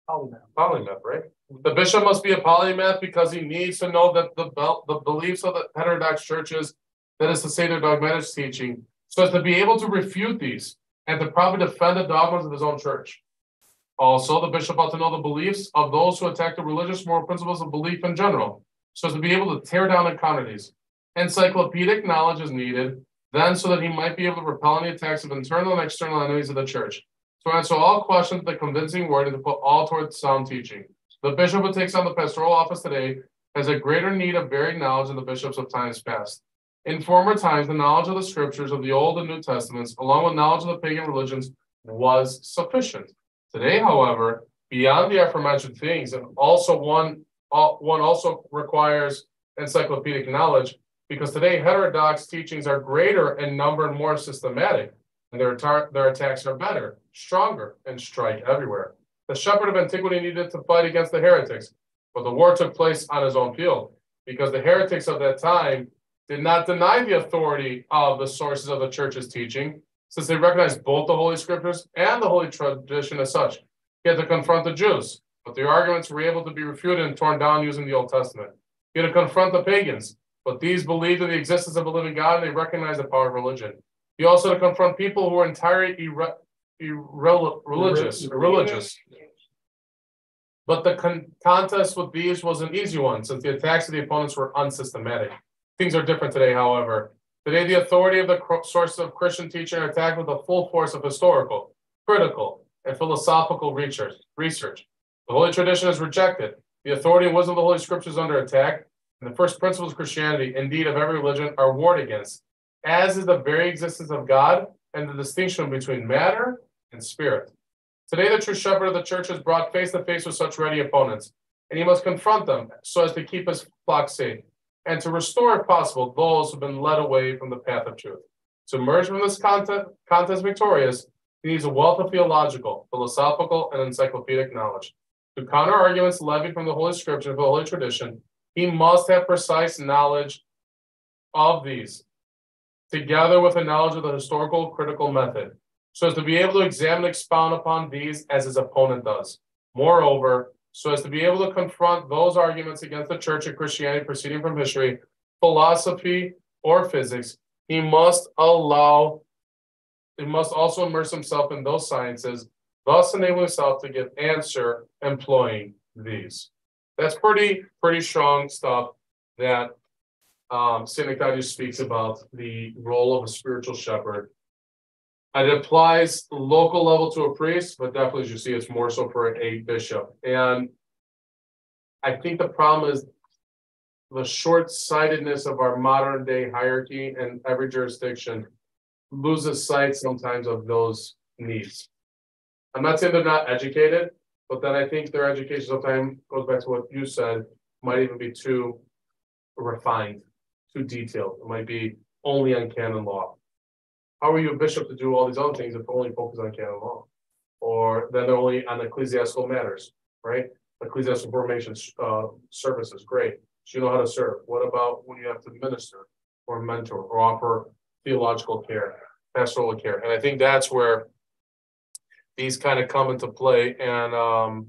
Polymath. polymath, right? The bishop must be a polymath because he needs to know that the the beliefs of the heterodox churches, that is to say, their dogmatic teaching, so as to be able to refute these and to properly defend the dogmas of his own church. Also, the bishop ought to know the beliefs of those who attack the religious moral principles of belief in general, so as to be able to tear down and counter these. Encyclopedic knowledge is needed, then so that he might be able to repel any attacks of internal and external enemies of the church. To answer all questions with a convincing word and to put all towards sound teaching. The bishop who takes on the pastoral office today has a greater need of varied knowledge than the bishops of times past. In former times, the knowledge of the scriptures of the Old and New Testaments, along with knowledge of the pagan religions, was sufficient. Today, however, beyond the aforementioned things, and also one, uh, one also requires encyclopedic knowledge, because today heterodox teachings are greater in number and more systematic, and their, atta- their attacks are better, stronger, and strike everywhere. The shepherd of antiquity needed to fight against the heretics, but the war took place on his own field, because the heretics of that time did not deny the authority of the sources of the church's teaching, since they recognized both the Holy Scriptures and the Holy Tradition as such. He had to confront the Jews, but their arguments were able to be refuted and torn down using the Old Testament. He had to confront the pagans, but these believed in the existence of a living God and they recognized the power of religion. He also had to confront people who were entirely irre- irre- religious, irreligious. But the con- contest with these was an easy one since the attacks of the opponents were unsystematic. Things are different today, however. Today, the authority of the cr- sources of Christian teaching are attacked with the full force of historical, critical, and philosophical research. Research. The Holy Tradition is rejected. The authority and wisdom of the Holy Scriptures under attack, and the first principles of Christianity, indeed of every religion, are warred against, as is the very existence of God and the distinction between matter and spirit. Today, the true shepherd of the church is brought face to face with such ready opponents, and he must confront them so as to keep his flock safe and to restore, if possible, those who've been led away from the path of truth. To emerge from this contest, contest victorious, he needs a wealth of theological, philosophical, and encyclopedic knowledge. To counter arguments levied from the Holy Scripture and the Holy Tradition, he must have precise knowledge of these, together with a knowledge of the historical critical method, so as to be able to examine and expound upon these as his opponent does. Moreover, so as to be able to confront those arguments against the church and Christianity proceeding from history, philosophy, or physics, he must allow, he must also immerse himself in those sciences, thus enabling himself to give answer employing these. That's pretty, pretty strong stuff that um, St. Ignatius speaks about the role of a spiritual shepherd. It applies local level to a priest, but definitely as you see, it's more so for a bishop. And I think the problem is the short-sightedness of our modern day hierarchy and every jurisdiction loses sight sometimes of those needs. I'm not saying they're not educated, but then I think their education sometimes goes back to what you said, might even be too refined, too detailed. It might be only on canon law. How are you a bishop to do all these other things if only focus on canon law? Or then only on ecclesiastical matters, right? Ecclesiastical formation uh, services, great. So you know how to serve. What about when you have to minister or mentor or offer theological care, pastoral care? And I think that's where these kind of come into play and um,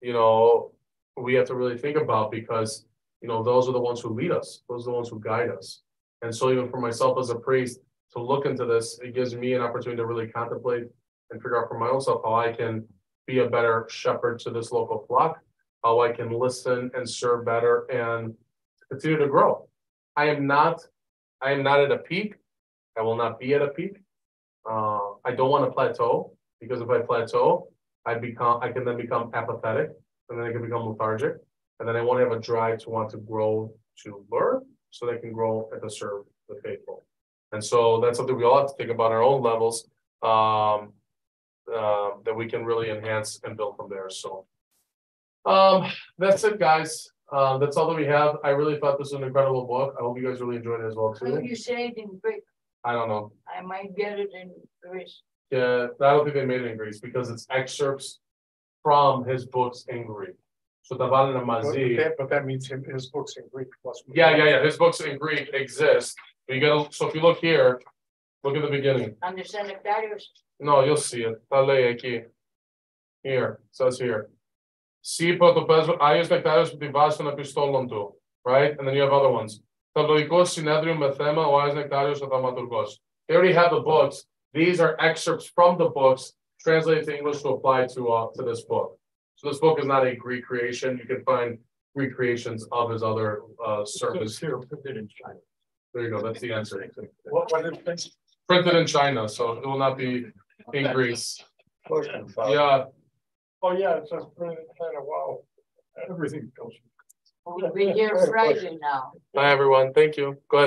you know, we have to really think about because you know, those are the ones who lead us, those are the ones who guide us. And so even for myself as a priest to look into this, it gives me an opportunity to really contemplate and figure out for my own self how I can be a better shepherd to this local flock, how I can listen and serve better and continue to grow. I am not, I am not at a peak. I will not be at a peak. Uh, I don't want to plateau, because if I plateau, I become, I can then become apathetic, and then I can become lethargic. And then I won't have a drive to want to grow, to learn, so they can grow and to serve the faithful. And so that's something we all have to think about our own levels, um, uh, that we can really enhance and build from there, so. Um, that's it, guys. Uh, that's all that we have. I really thought this was an incredible book. I hope you guys really enjoyed it as well Will too. you say it in Greek? I don't know. I might get it in Greek. Yeah, I don't think they made it in Greece because it's excerpts from his books in Greek. So the Valena But Mazi, that, but that means him, his books in Greek plus. yeah, yeah, yeah, his books in Greek exist. You gotta, so if you look here, look at the beginning. Understand Nectarios? No, you'll see it. Τα λέει εκεί. Here, says here. Σύ πρωτοπέσβο, Άγιος Νεκτάριος με τη βάση των επιστόλων του. Right? And then you have other ones. Το λογικό συνέδριο με θέμα ο Άγιος Νεκτάριος ο Θαυματουργός. They already have the books. These are excerpts from the books translated to English to apply to, uh, to this book. So this book is not a Greek creation. You can find Greek creations of his other, uh, service. Here, put it in China. There you go. That's the answer. What, what is this? Printed in China, so it will not be in Greece. Yeah, Oh, yeah, it's just printed in China, wow, everything goes. We'll be here Friday now. Bye, everyone. Thank you. Go ahead.